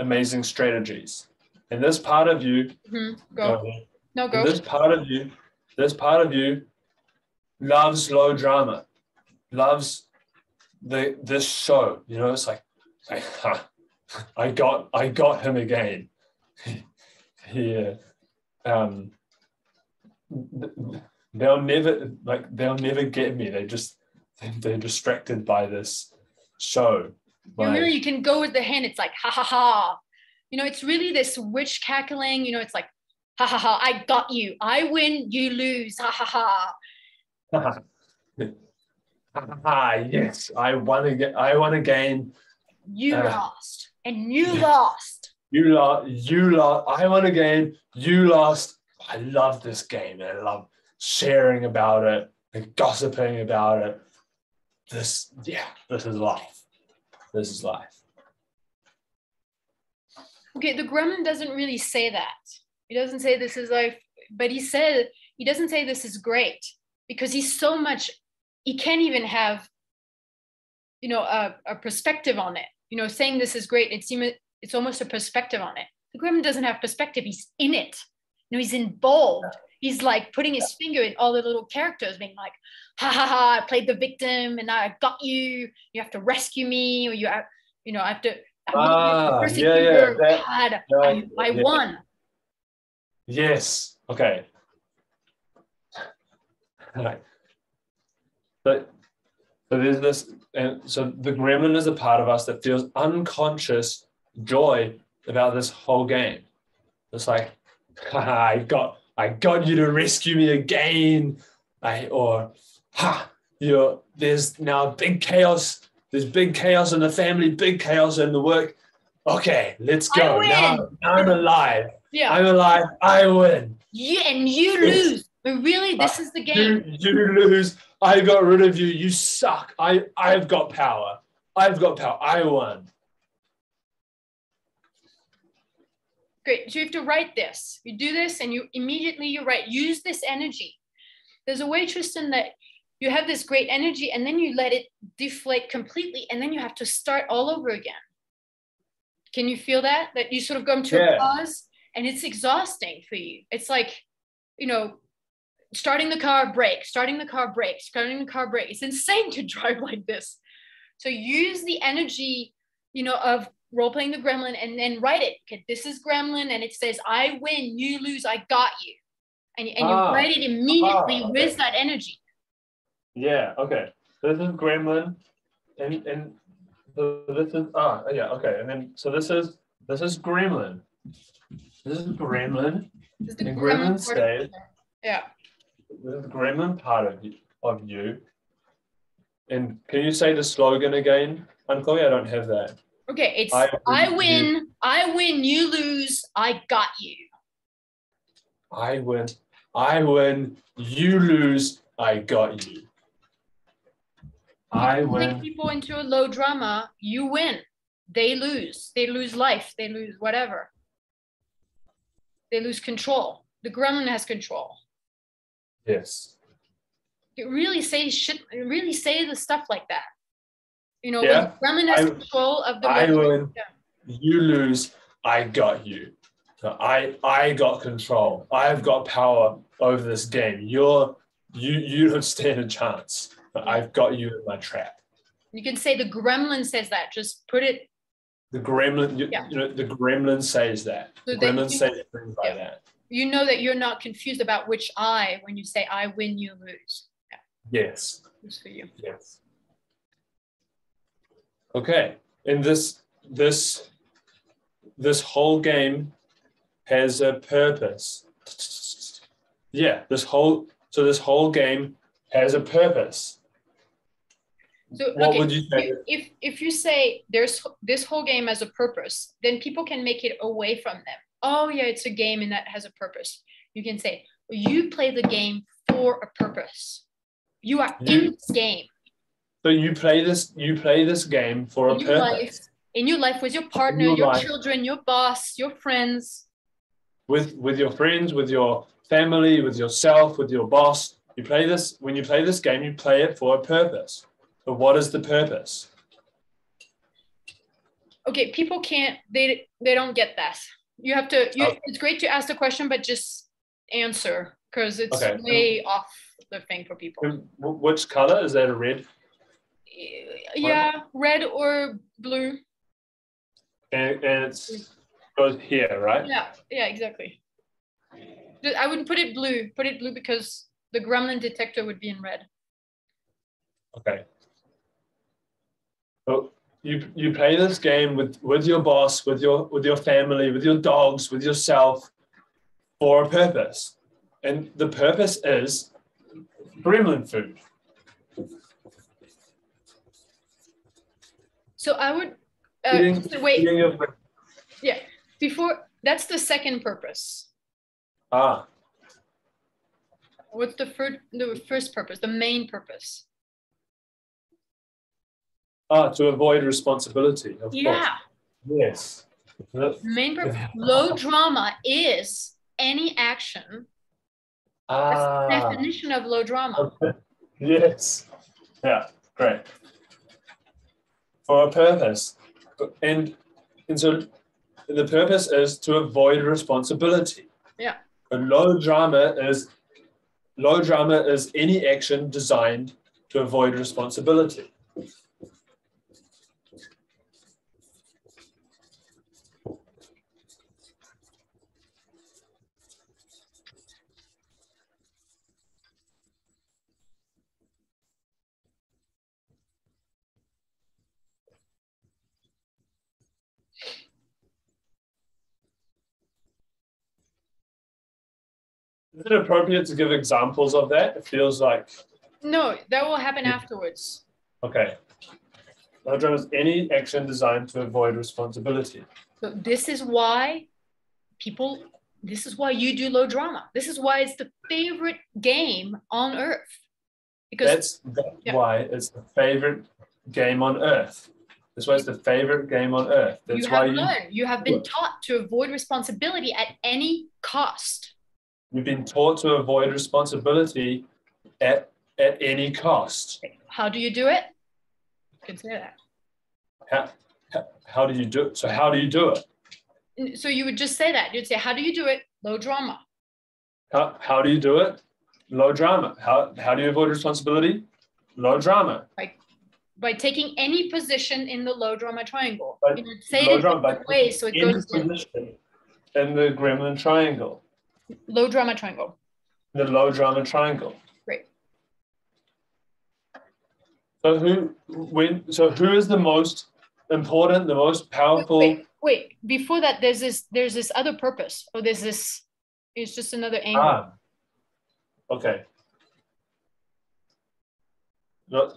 amazing strategies. And this part of you Mhm. go. no go. This part of you this part of you loves low drama loves the this show. You know it's like, like ha, i got i got him again. Yeah um they'll never like they'll never get me they just they're distracted by this show you Like, really you can go with the hand it's like ha ha ha you know it's really this witch cackling you know it's like ha ha ha i got you i win you lose ha ha ha ah yes i won again i won again you Uh, lost and you lost You lost. You lost. I won a game. You lost. I love this game and I love sharing about it and gossiping about it. This, yeah, this is life. This is life. Okay, the gremlin doesn't really say that. He doesn't say this is life, but he said he doesn't say this is great because he's so much. He can't even have, you know, a, a perspective on it. You know, saying this is great. It seems it's almost a perspective on it. The gremlin doesn't have perspective. He's in it. You know, he's involved. He's like putting his finger in all the little characters, being like, "Ha ha ha! I played the victim, and now I got you. You have to rescue me, or you have, you know, I have to." I'm Ah, yeah, yeah, that- God, I, I yeah. won. Yes. Okay. Right. But so there's this, and so the gremlin is a part of us that feels unconscious joy about this whole game. It's like, "Ha, I got, I got you to rescue me again. I or, ha, you're there's now big chaos. There's big chaos in the family, big chaos in the work. Okay, let's I go. win. Now, now I'm alive. Yeah. I'm alive. I win. You, and you lose. But really, uh, this is the You, game. you lose. I got rid of you. You suck. I, I've got power. I've got power. I won. Great. So you have to write this. You do this and you immediately you write. Use this energy. There's a way, Tristan, that you have this great energy and then you let it deflate completely and then you have to start all over again. Can you feel that? That you sort of come to Yeah. a pause and it's exhausting for you. It's like, you know, starting the car, brake, starting the car, brake, starting the car, brake. It's insane to drive like this. So use the energy, you know, of role playing the gremlin and then write it. Okay, this is gremlin, and it says, I win, you lose, I got you. And, and you Ah. write it immediately Ah, okay. with that energy. Yeah. Okay. This is Gremlin, and and so this is ah yeah okay, and then so this is this is Gremlin. This is Gremlin. This is the And gremlin gremlin says- Yeah. This is Gremlin part of you, of you. And can you say the slogan again, Anne-Chloé? I don't have that. Okay, it's I I, win, win, I win, you lose, I got you. I win. I win. You lose. I got you. I Take win. people into a low drama, you win. They lose. They lose life. They lose whatever. They lose control. The gremlin has control. Yes. You really say shit. Really say the stuff like that. You know, Yeah, when the gremlin has I- control of the I win. Yeah. You lose. I got you. So I I got control. I've got power over this game. You're you you don't stand a chance. I've got you in my trap. You can say the gremlin says that. Just put it. The gremlin, you, Yeah. you know, the gremlin says that. So The gremlin you- says things like Yeah. that. You know that you're not confused about which I when you say I win, you lose. Yeah, Yes. it's for you. Yes. Okay. And this this this whole game has a purpose. Yeah, this whole so this whole game has a purpose. So What okay, would you say? if- if you say there's this whole game has a purpose, then people can make it away from them. Oh yeah, it's a game and that has a purpose. You can say you play the game for a purpose. You are You- in this game So you play this you play this game for a in your life, in your life with your partner, your your children, your boss, your friends. with with your friends, with your family, with yourself, with your boss. You play this when you play this game, you play it for a purpose. But what is the purpose? Okay, people can't they they don't get that. You have to. You, Okay. It's great to ask the question, but just answer because it's Okay. way off the thing for people. Which color is that? A red? Yeah red or blue And, and it's goes here, right? yeah yeah exactly i wouldn't put it blue put it blue because the gremlin detector would be in red Okay. So you you play this game with with your boss, with your with your family, with your dogs, with yourself, for a purpose, and the purpose is gremlin food. So i would uh, so wait your- before that's the second purpose ah, what's the first the first purpose the main purpose ah, to avoid responsibility. Of course. yeah Yes. The- main purpose low drama is any action Ah. definition of low drama yes. Yeah. Great. For a purpose, and and so the purpose is to avoid responsibility. Yeah. A low drama is low drama is any action designed to avoid responsibility. Is it appropriate to give examples of that? It feels like no that will happen afterwards okay. Low drama is any action designed to avoid responsibility. So this is why people, this is why you do low drama. This is why it's the favorite game on earth. Because That's, that's Yeah. why it's the favorite game on earth. That's why it's the favorite game on earth. That's you have you, learned, you have been taught to avoid responsibility at any cost. You've been taught to avoid responsibility at, at any cost. How do you do it? You can say that. How, how, how do you do it? So how do you do it? So you would just say that. You'd say, How do you do it? Low drama. How, how do you do it? Low drama. How, how do you avoid responsibility? Low drama. by taking any position in the low drama triangle. But you know, say low it drama, in ways so it goes position in the gremlin triangle, low drama triangle. the low drama triangle. Great. So who when so who is the most important, the most powerful? wait, wait. Before that, there's this there's this other purpose. Oh, there's this. It's just another angle. Ah. Okay. No,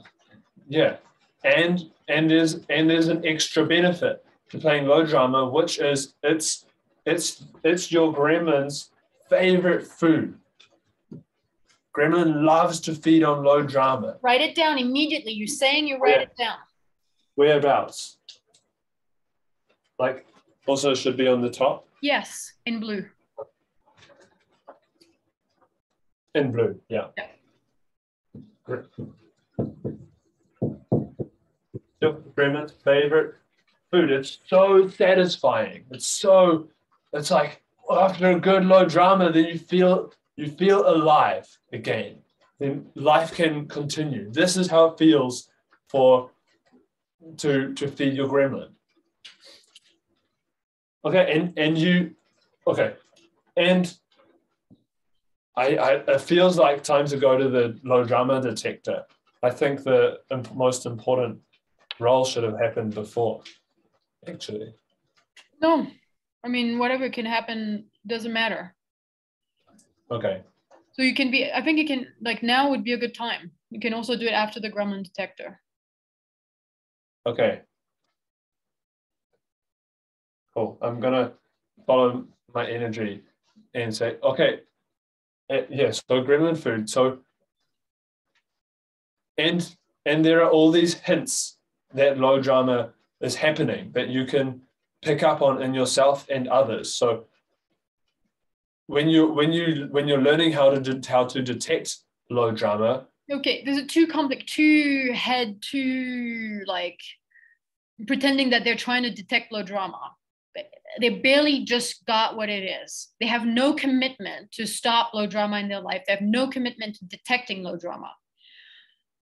yeah. And and there's and there's an extra benefit to playing low drama, which is it's it's it's your gremlin's favorite food. Gremlin loves to feed on low drama. Write it down immediately. You're saying you write it down. Whereabouts? Like also should be on the top Yes, in blue. in blue. Yeah. Yeah. Great. Your gremlin's favorite food. It's so satisfying. It's so. It's like after a good low drama, then you feel you feel alive again. Then life can continue. This is how it feels for to to feed your gremlin. Okay, and and you, okay, and I, I it feels like time to go to the low drama detector. I think the imp- most important role should have happened before, actually. No, I mean whatever can happen doesn't matter. Okay, So you can be. I think you can like now would be a good time. You can also do it after the gremlin detector. okay. Cool. I'm gonna follow my energy and say, okay, eh, yes, so gremlin food. So, and and there are all these hints that low drama is happening that you can pick up on in yourself and others. So when you when you when you're learning how to de- how to detect low drama, Okay, there's a too complex, too head, too like pretending that they're trying to detect low drama. They barely just got what it is. They have no commitment to stop low drama in their life. They have no commitment to detecting low drama.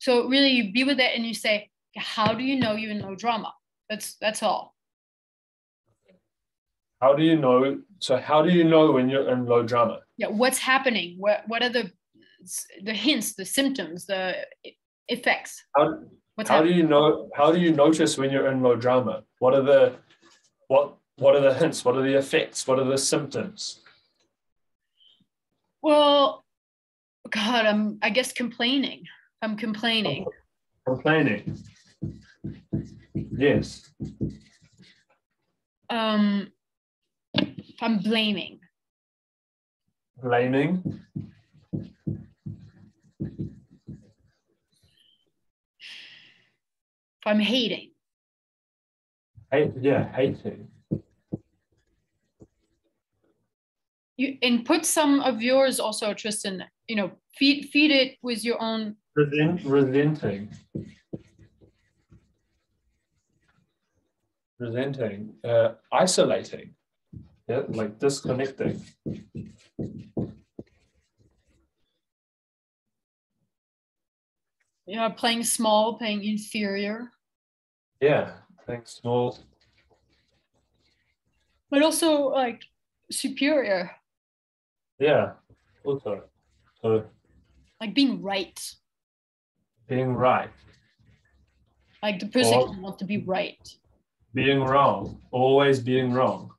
So really, you be with it and you say, "How do you know you're in low drama?" That's that's all. How do you know? So how do you know when you're in low drama? Yeah, what's happening? What what are the the hints, the symptoms, the effects? How What's how do you know? How do you notice when you're in low drama? What are the what what are the hints? What are the effects? What are the symptoms? Well, God, I'm I guess complaining. I'm complaining. Complaining. Yes. Um, I'm blaming. Blaming. I'm hating. Hate. Yeah, hating. You and put some of yours also, Tristan. You know, feed feed it with your own. Resent, resenting. Resenting. Uh, isolating. Yeah, like disconnecting. Yeah, playing small, playing inferior, Yeah. Thanks, small. but also like superior, Yeah. Also. So like being right. being right. Like the person Or- wants to be right. being wrong, always being wrong.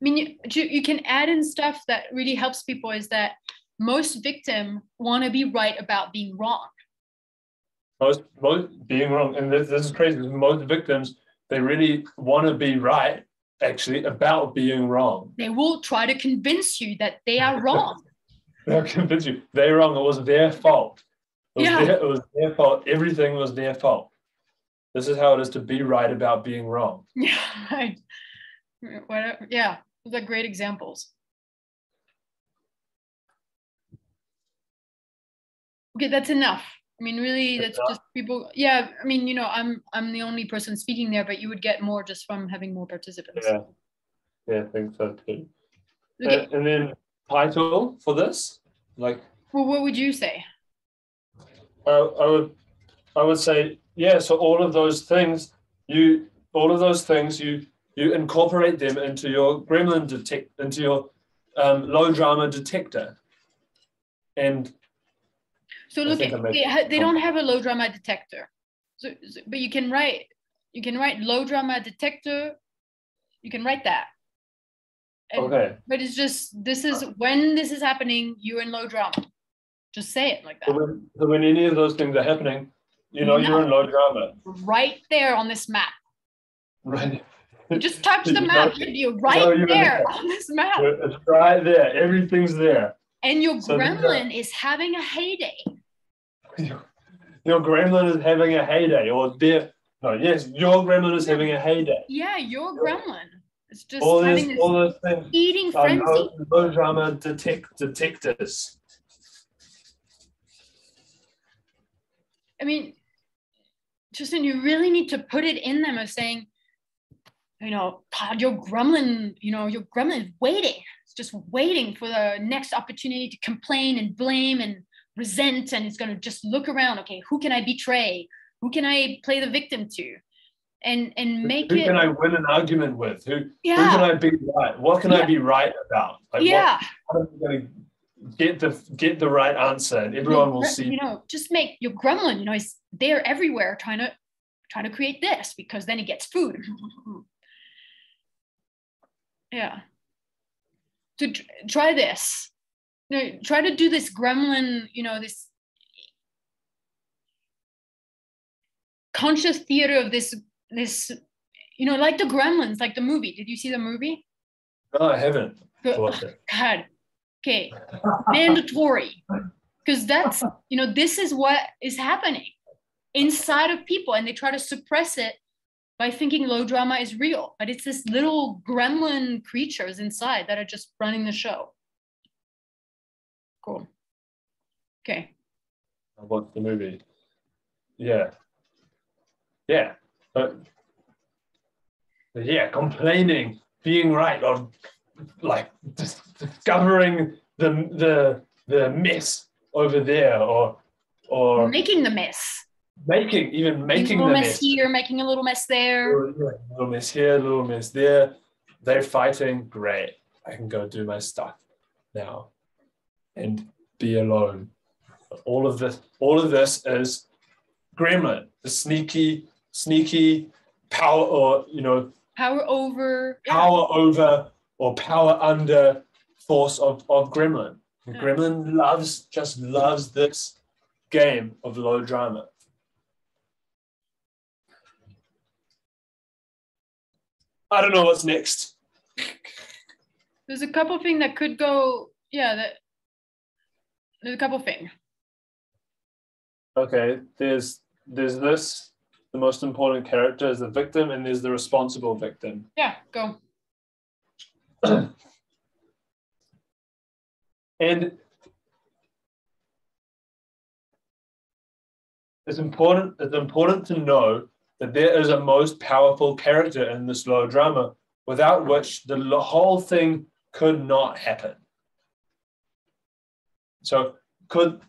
Mean, you, you can add in stuff that really helps people is that most victim want to be right about being wrong. Most, most being wrong, and this, this is crazy. Most victims they really want to be right, actually, about being wrong. They will try to convince you that they are wrong. They'll convince you they're wrong. It was their fault. It was, Yeah. their, it was their fault. Everything was their fault. This is how it is to be right about being wrong. yeah. Whatever. Yeah, those are great examples. Okay, that's enough. I mean, really, That's just people. Yeah, I mean, you know, I'm I'm the only person speaking there, but you would get more just from having more participants. Yeah, yeah, I think so too. Okay, Uh, and then title for this, like well, what would you say? I, I would I would say yeah. So all of those things you all of those things you you incorporate them into your gremlin detect into your um, low drama detector, and So look, at, they, ha- they don't have a low drama detector. So, so- but you can write you can write low drama detector. You can write that. And- okay. But it's just this is when this is happening, you're in low drama. Just say it like So that. when, so when any of those things are happening, you know you're in low drama, Right there on this map. right? You just touch the You map, you're right you're there on this map. It's right there. Everything's there. And your So uh, gremlin is having a heyday. Your gremlin is having a heyday, or their no, yes, your gremlin is having a heyday. Yeah, your gremlin. It's just All having this, this all those things eating frenzy. low, low drama detect detectors. I mean, Tristan, you really need to put it in them of saying, you know, God, your gremlin, you know, your gremlin is waiting. It's just waiting for the next opportunity to complain and blame and resent. And it's going to just look around. Okay, who can I betray? Who can I play the victim to? And and make who it can I win an argument with? Who, yeah. who can I be right? What can I be right about? Like, what- yeah how am I going to get the get the right answer, and everyone will see. you know just make your gremlin you know he's there everywhere trying to trying to create this because then he gets food yeah to tr- try this you know, try to do this gremlin you know this conscious theater of this this you know like the gremlins like the movie did you see the movie No, I haven't. It. God. Okay. Mandatory. Because that's, you know, this is what is happening inside of people. And they try to suppress it by thinking low drama is real. But it's this little gremlin creatures inside that are just running the show. Cool. Okay. I watched the movie. Yeah. Yeah. But, but yeah, complaining, being right, or like dis- discovering the the the mess over there, or or Making the mess. Making even making a little mess mess. here, making a little mess there. A little mess here, a little mess there. They're fighting. Great. I can go do my stuff now and be alone. All of this, all of this is Gremlin, the sneaky, sneaky power, or you know, Power over. yeah. power over or power under force of, of Gremlin. And Yeah. Gremlin loves, just loves this game of low drama. I don't know what's next. There's a couple things that could go, yeah, that there's a couple things. Okay, there's there's this. The most important character is the victim, and there's the responsible victim. Yeah, go. And it's important, it's important to know that there is a most powerful character in this low drama, without which the whole thing could not happen. So could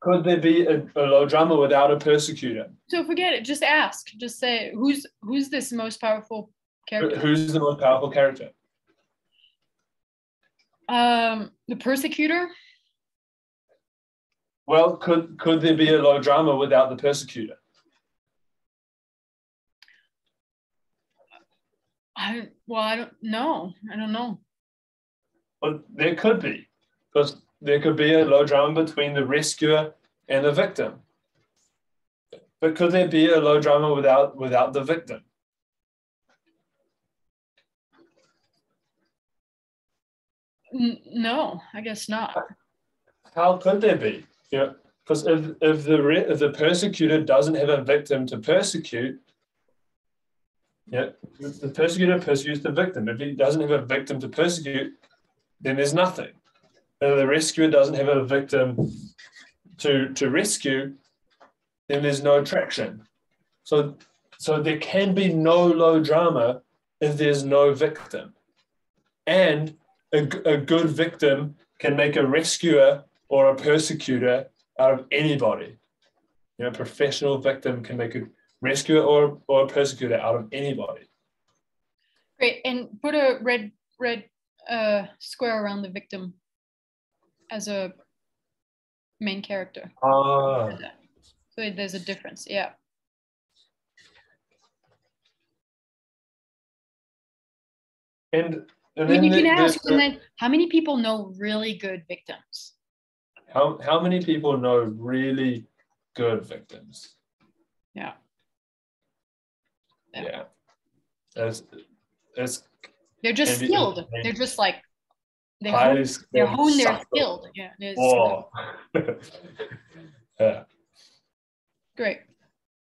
could there be a, a low drama without a persecutor? So forget it. Just ask. Just say who's who's this most powerful character? Who's the most powerful character? Um, the persecutor. Well, could could there be a low drama without the persecutor? I well, I don't know. I don't know. But there could be, because there could be a low drama between the rescuer and the victim. But could there be a low drama without without the victim? N- no, I guess not. How could there be? You know, because if if the re- if the persecutor doesn't have a victim to persecute, yeah, the persecutor persecutes the victim. If he doesn't have a victim to persecute, then there's nothing. If the rescuer doesn't have a victim to to rescue, then there's no traction. So so there can be no low drama if there's no victim, and a, a good victim can make a rescuer or a persecutor out of anybody. You know, a professional victim can make a rescuer or, or a persecutor out of anybody. Great. And put a red red uh, square around the victim as a main character. Ah. So there's a difference. Yeah. And, and mean, you can ask, the- and then how many people know really good victims? how, how many people know really good victims? Yeah. Yeah. Yeah. It's They're just skilled. They're just like they hone, they're skilled hone their skilled. Yeah. skilled. Yeah. Great.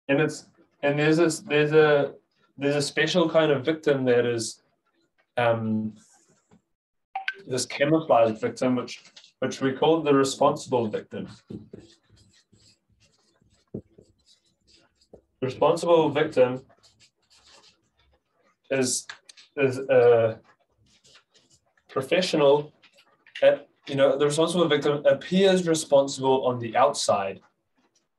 and it's and there's this there's a there's a special kind of victim that is um this camouflage victim which which we call the responsible victim responsible victim is is a professional at you know the responsible victim appears responsible on the outside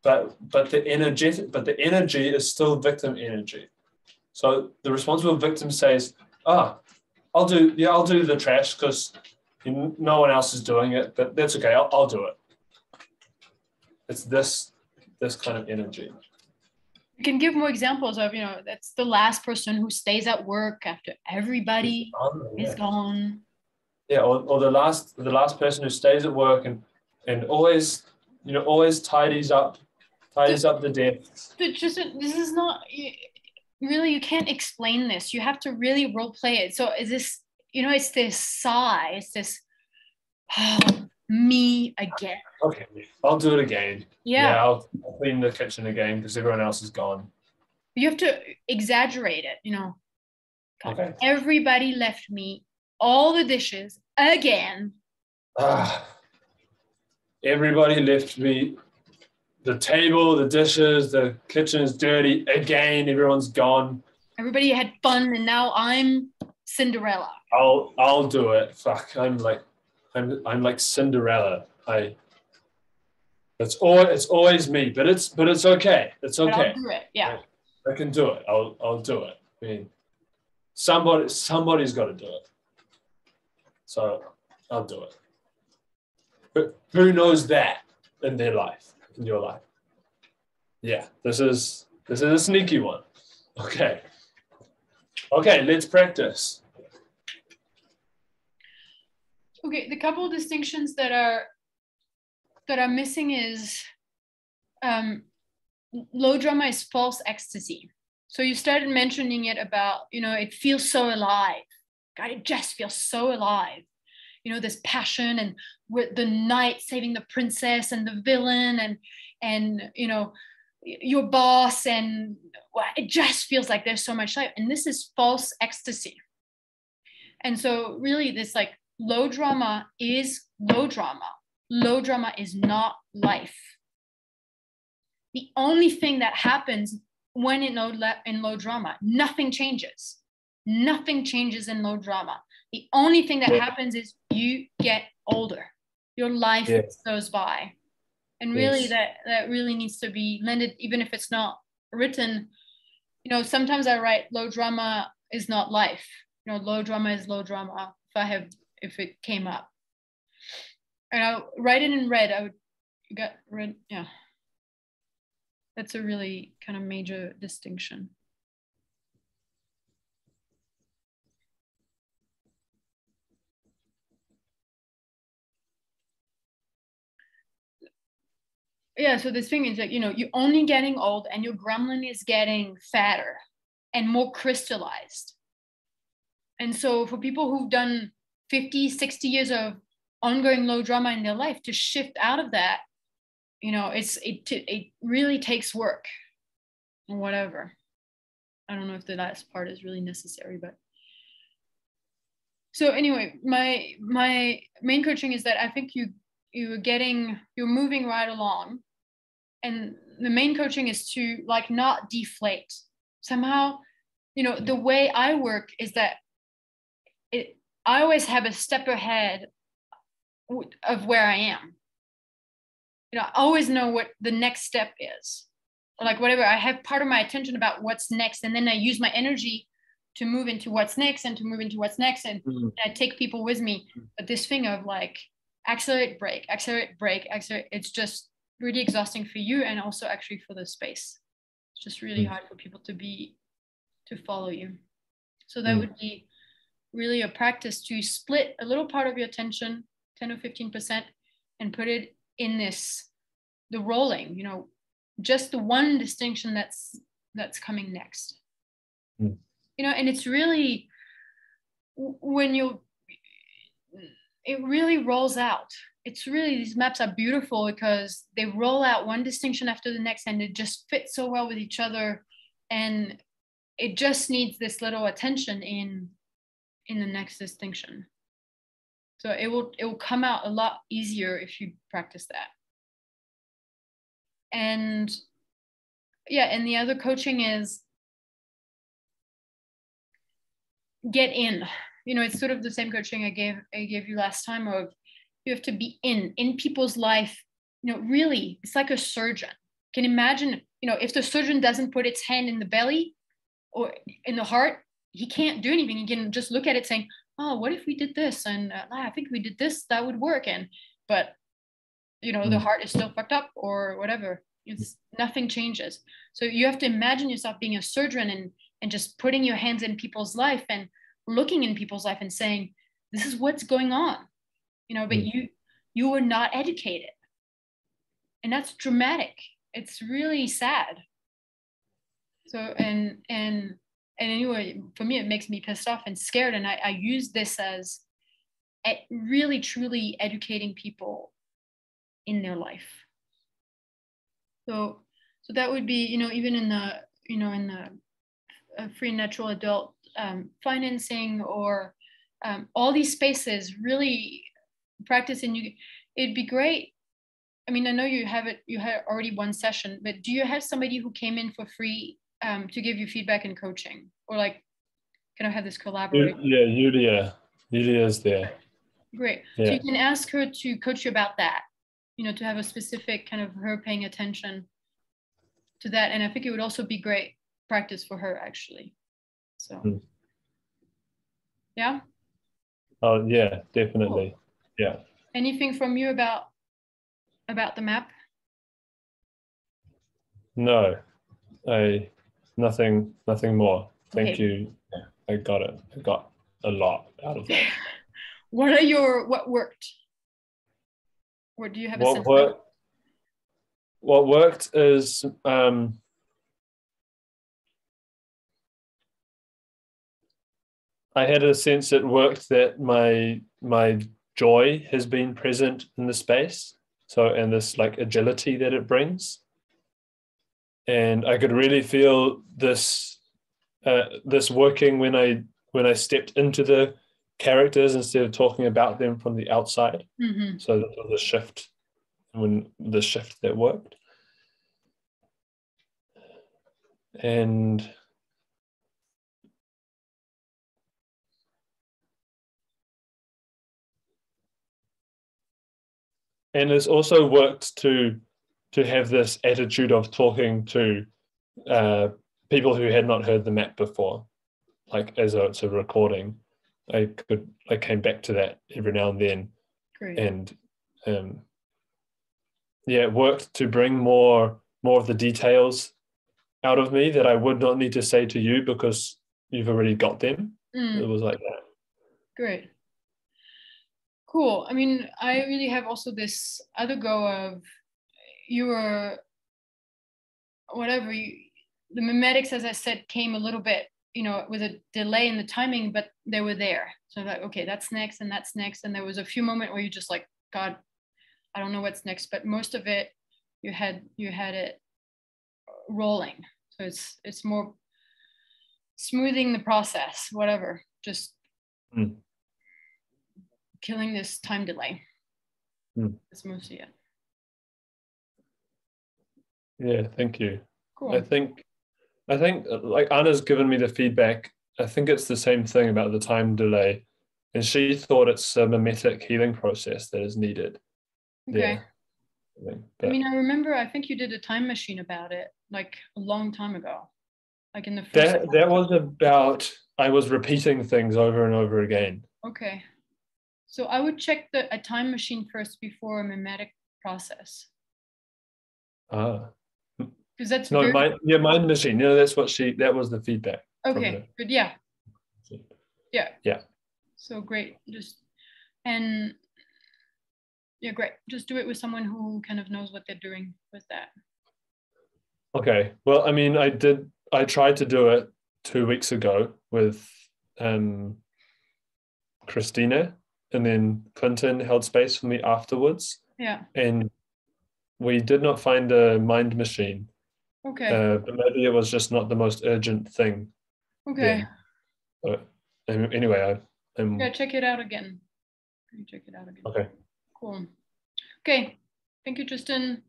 but but the energetic but the energy is still victim energy. So the responsible victim says ah i'll do yeah i'll do the trash because no one else is doing it but that's okay I'll, I'll do it. It's this this kind of energy You can give more examples of, you know, that's the last person who stays at work after everybody Oh, yeah. is gone. yeah or, or the last the last person who stays at work and and always you know always tidies up tidies up the desks But just this is not really you can't explain this. You have to really role play it. So is this, you know, it's this sigh, it's this oh, me again. okay i'll do it again Yeah. I'll, I'll clean the kitchen again because everyone else is gone You have to exaggerate it, you know. Okay Everybody left me all the dishes again. Ah, everybody left me. The table, the dishes, the kitchen is dirty again. Everyone's gone. Everybody had fun, and now I'm Cinderella. I'll I'll do it. Fuck, I'm like I'm I'm like Cinderella. I. It's all it's always me, but it's but it's okay. It's okay. I'll do it. Yeah. I can do it. I'll I'll do it. I mean, somebody somebody's got to do it. So I'll do it. But who knows that in their life, in your life? Yeah, this is this is a sneaky one. Okay. Okay, let's practice. Okay. The couple distinctions that are that are missing is um, low drama is false ecstasy. So you started mentioning it about you know it feels so alive. God, it just feels so alive. You know this passion and with the knight saving the princess and the villain and and you know your boss and it just feels like there's so much life and this is false ecstasy and so really this like low drama is low drama. Low drama is not life. The only thing that happens when in low, le- in low drama nothing changes. Nothing changes in low drama. The only thing that Yeah. happens is you get older. Your life Yes. goes by. And really Yes. that that really needs to be blended even if it's not written. You know sometimes i write low drama is not life. You know low drama is low drama. If i have if it came up. And I'll write it in red i would got red yeah. That's a really kind of major distinction. Yeah so this thing is like you know you're only getting old and your gremlin is getting fatter and more crystallized. And so for people who've done 50 60 years of ongoing low drama in their life to shift out of that you know it's it, it really takes work or whatever. I don't know if the last part is really necessary but so anyway my my main coaching is that i think you you're getting you're moving right along. And the main coaching is to like not deflate. Somehow you know the way i work is that it i always have a step ahead of where i am you know, I always know what the next step is. Or like whatever, I have part of my attention about what's next, and then I use my energy to move into what's next and to move into what's next, and, Mhm. I take people with me. But this thing of like accelerate, break, accelerate, break, accelerate, it's just really exhausting for you and also actually for the space. It's just really Mm. hard for people to be to follow you. So that Mm. would be really a practice to split a little part of your attention, 10 or 15%, and put it in this the rolling, you know, just the one distinction that's that's coming next. Mm. You know, and it's really when you it really rolls out. It's really these maps are beautiful because they roll out one distinction after the next and it just fits so well with each other and it just needs this little attention in in the next distinction. So it will it will come out a lot easier if you practice that. And yeah and the other coaching is get in. You know it's sort of the same coaching i gave i gave you last time of you have to be in in people's life. You know really it's like a surgeon. Can imagine you know if the surgeon doesn't put its hand in the belly or in the heart he can't do anything. He can just look at it saying oh what if we did this? And uh, i think we did this. That would work. And but you know the Mm. heart is still fucked up or whatever. It's nothing changes. So you have to imagine yourself being a surgeon and and just putting your hands in people's life and looking in people's life and saying this is what's going on. You know but Mm. you you were not educated. And that's dramatic. It's really sad. So and and and anyway for me it makes me pissed off and scared. And i, I use this as really truly educating people in their life. So so that would be you know even in the you know in the uh, free natural adult um, financing or um, all these spaces really practice. And you it'd be great. I mean i know you have it you had already one session but do you have somebody who came in for free um, to give you feedback and coaching or like kind of have this collaboration Yeah, Julia. Julia's there. great so Yeah. you can ask her to coach you about that you know to have a specific kind of her paying attention to that and i think it would also be great practice for her actually so Hmm. yeah Oh, yeah, definitely. Yeah. anything from you about about the map No, I nothing nothing more. Thank Okay. you. I got it. I got a lot out of that. what are your what worked What do you have a What worked? What worked is um, I had a sense it worked that my my joy has been present in the space. So and this like agility that it brings. And I could really feel this uh, this working when I when I stepped into the characters instead of talking about them from the outside. hmm So that was a shift when the shift that worked. And and it's also worked to to have this attitude of talking to uh, people who had not heard the map before, like as a, it's a recording. I could I came back to that every now and then, great and um, yeah, it worked to bring more more of the details out of me that I would not need to say to you because you've already got them. Mm. It was like that. Great. Cool. I mean, I really have also this other go of you were whatever you the mimetics, as I said, came a little bit, you know, with a delay in the timing, but they were there. So like, okay, that's next and that's next. And there was a few moments where you just like, God, I don't know what's next, but most of it you had you had it rolling. So it's it's more smoothing the process, whatever. Just Mm. killing this time delay. Mm. That's mostly it. Yeah, thank you. Cool. I think, I think like Anna's given me the feedback. I think it's the same thing about the time delay, and she thought it's a memetic healing process that is needed okay. there. But I mean, I remember. I think you did a time machine about it, like a long time ago, like in the first. that that was about I was repeating things over and over again. Okay. So I would check the a time machine first before a memetic process, Ah, because that's no, very- mind, yeah, mind machine. You know, that's what she. That was the feedback. okay. Good. Yeah. Yeah. Yeah. So great. Just and yeah, great. Just do it with someone who kind of knows what they're doing with that. Okay. Well, I mean, I did. I tried to do it two weeks ago with um, Christina, and then Clinton held space for me afterwards, Yeah. and we did not find a mind machine. Okay. Uh, but maybe it was just not the most urgent thing. okay. yeah. But um, anyway, I, I'm Yeah. Check it out again. Check it out again. okay. Cool. Okay. Thank you, Tristan.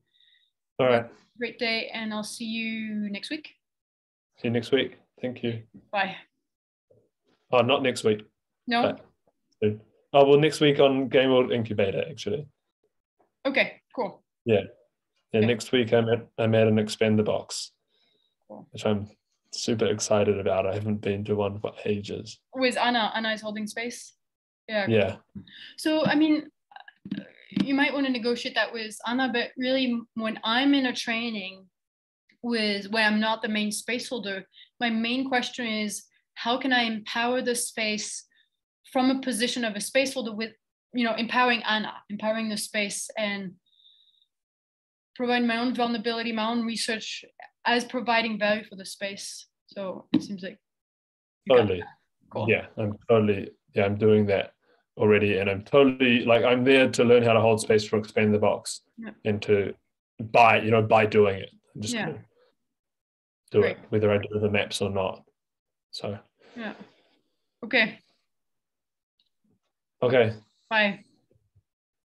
All right. Great day, and I'll see you next week. See you next week. Thank you. Bye. Oh, not next week. No. Bye. Oh well, next week on Game World Incubator actually. Okay. Cool. Yeah, Okay. next week I'm at I'm at an expand the box, Cool. which I'm super excited about. I haven't been to one for ages. With Anna. Anna is holding space. Yeah. Yeah, So, I mean, you might want to negotiate that with Anna, but really, when I'm in a training with where I'm not the main space holder, my main question is how can I empower the space from a position of a space holder with, you know, empowering Anna, empowering the space and providing my own vulnerability, my own research as providing value for the space. So it seems like totally. Cool. Yeah, I'm totally. Yeah, I'm doing that already, and I'm totally like I'm there to learn how to hold space for expand the box, Yeah. and to by you know by doing it, I'm just Yeah. do Great. it whether I do the maps or not. So Yeah. Okay. okay, Bye.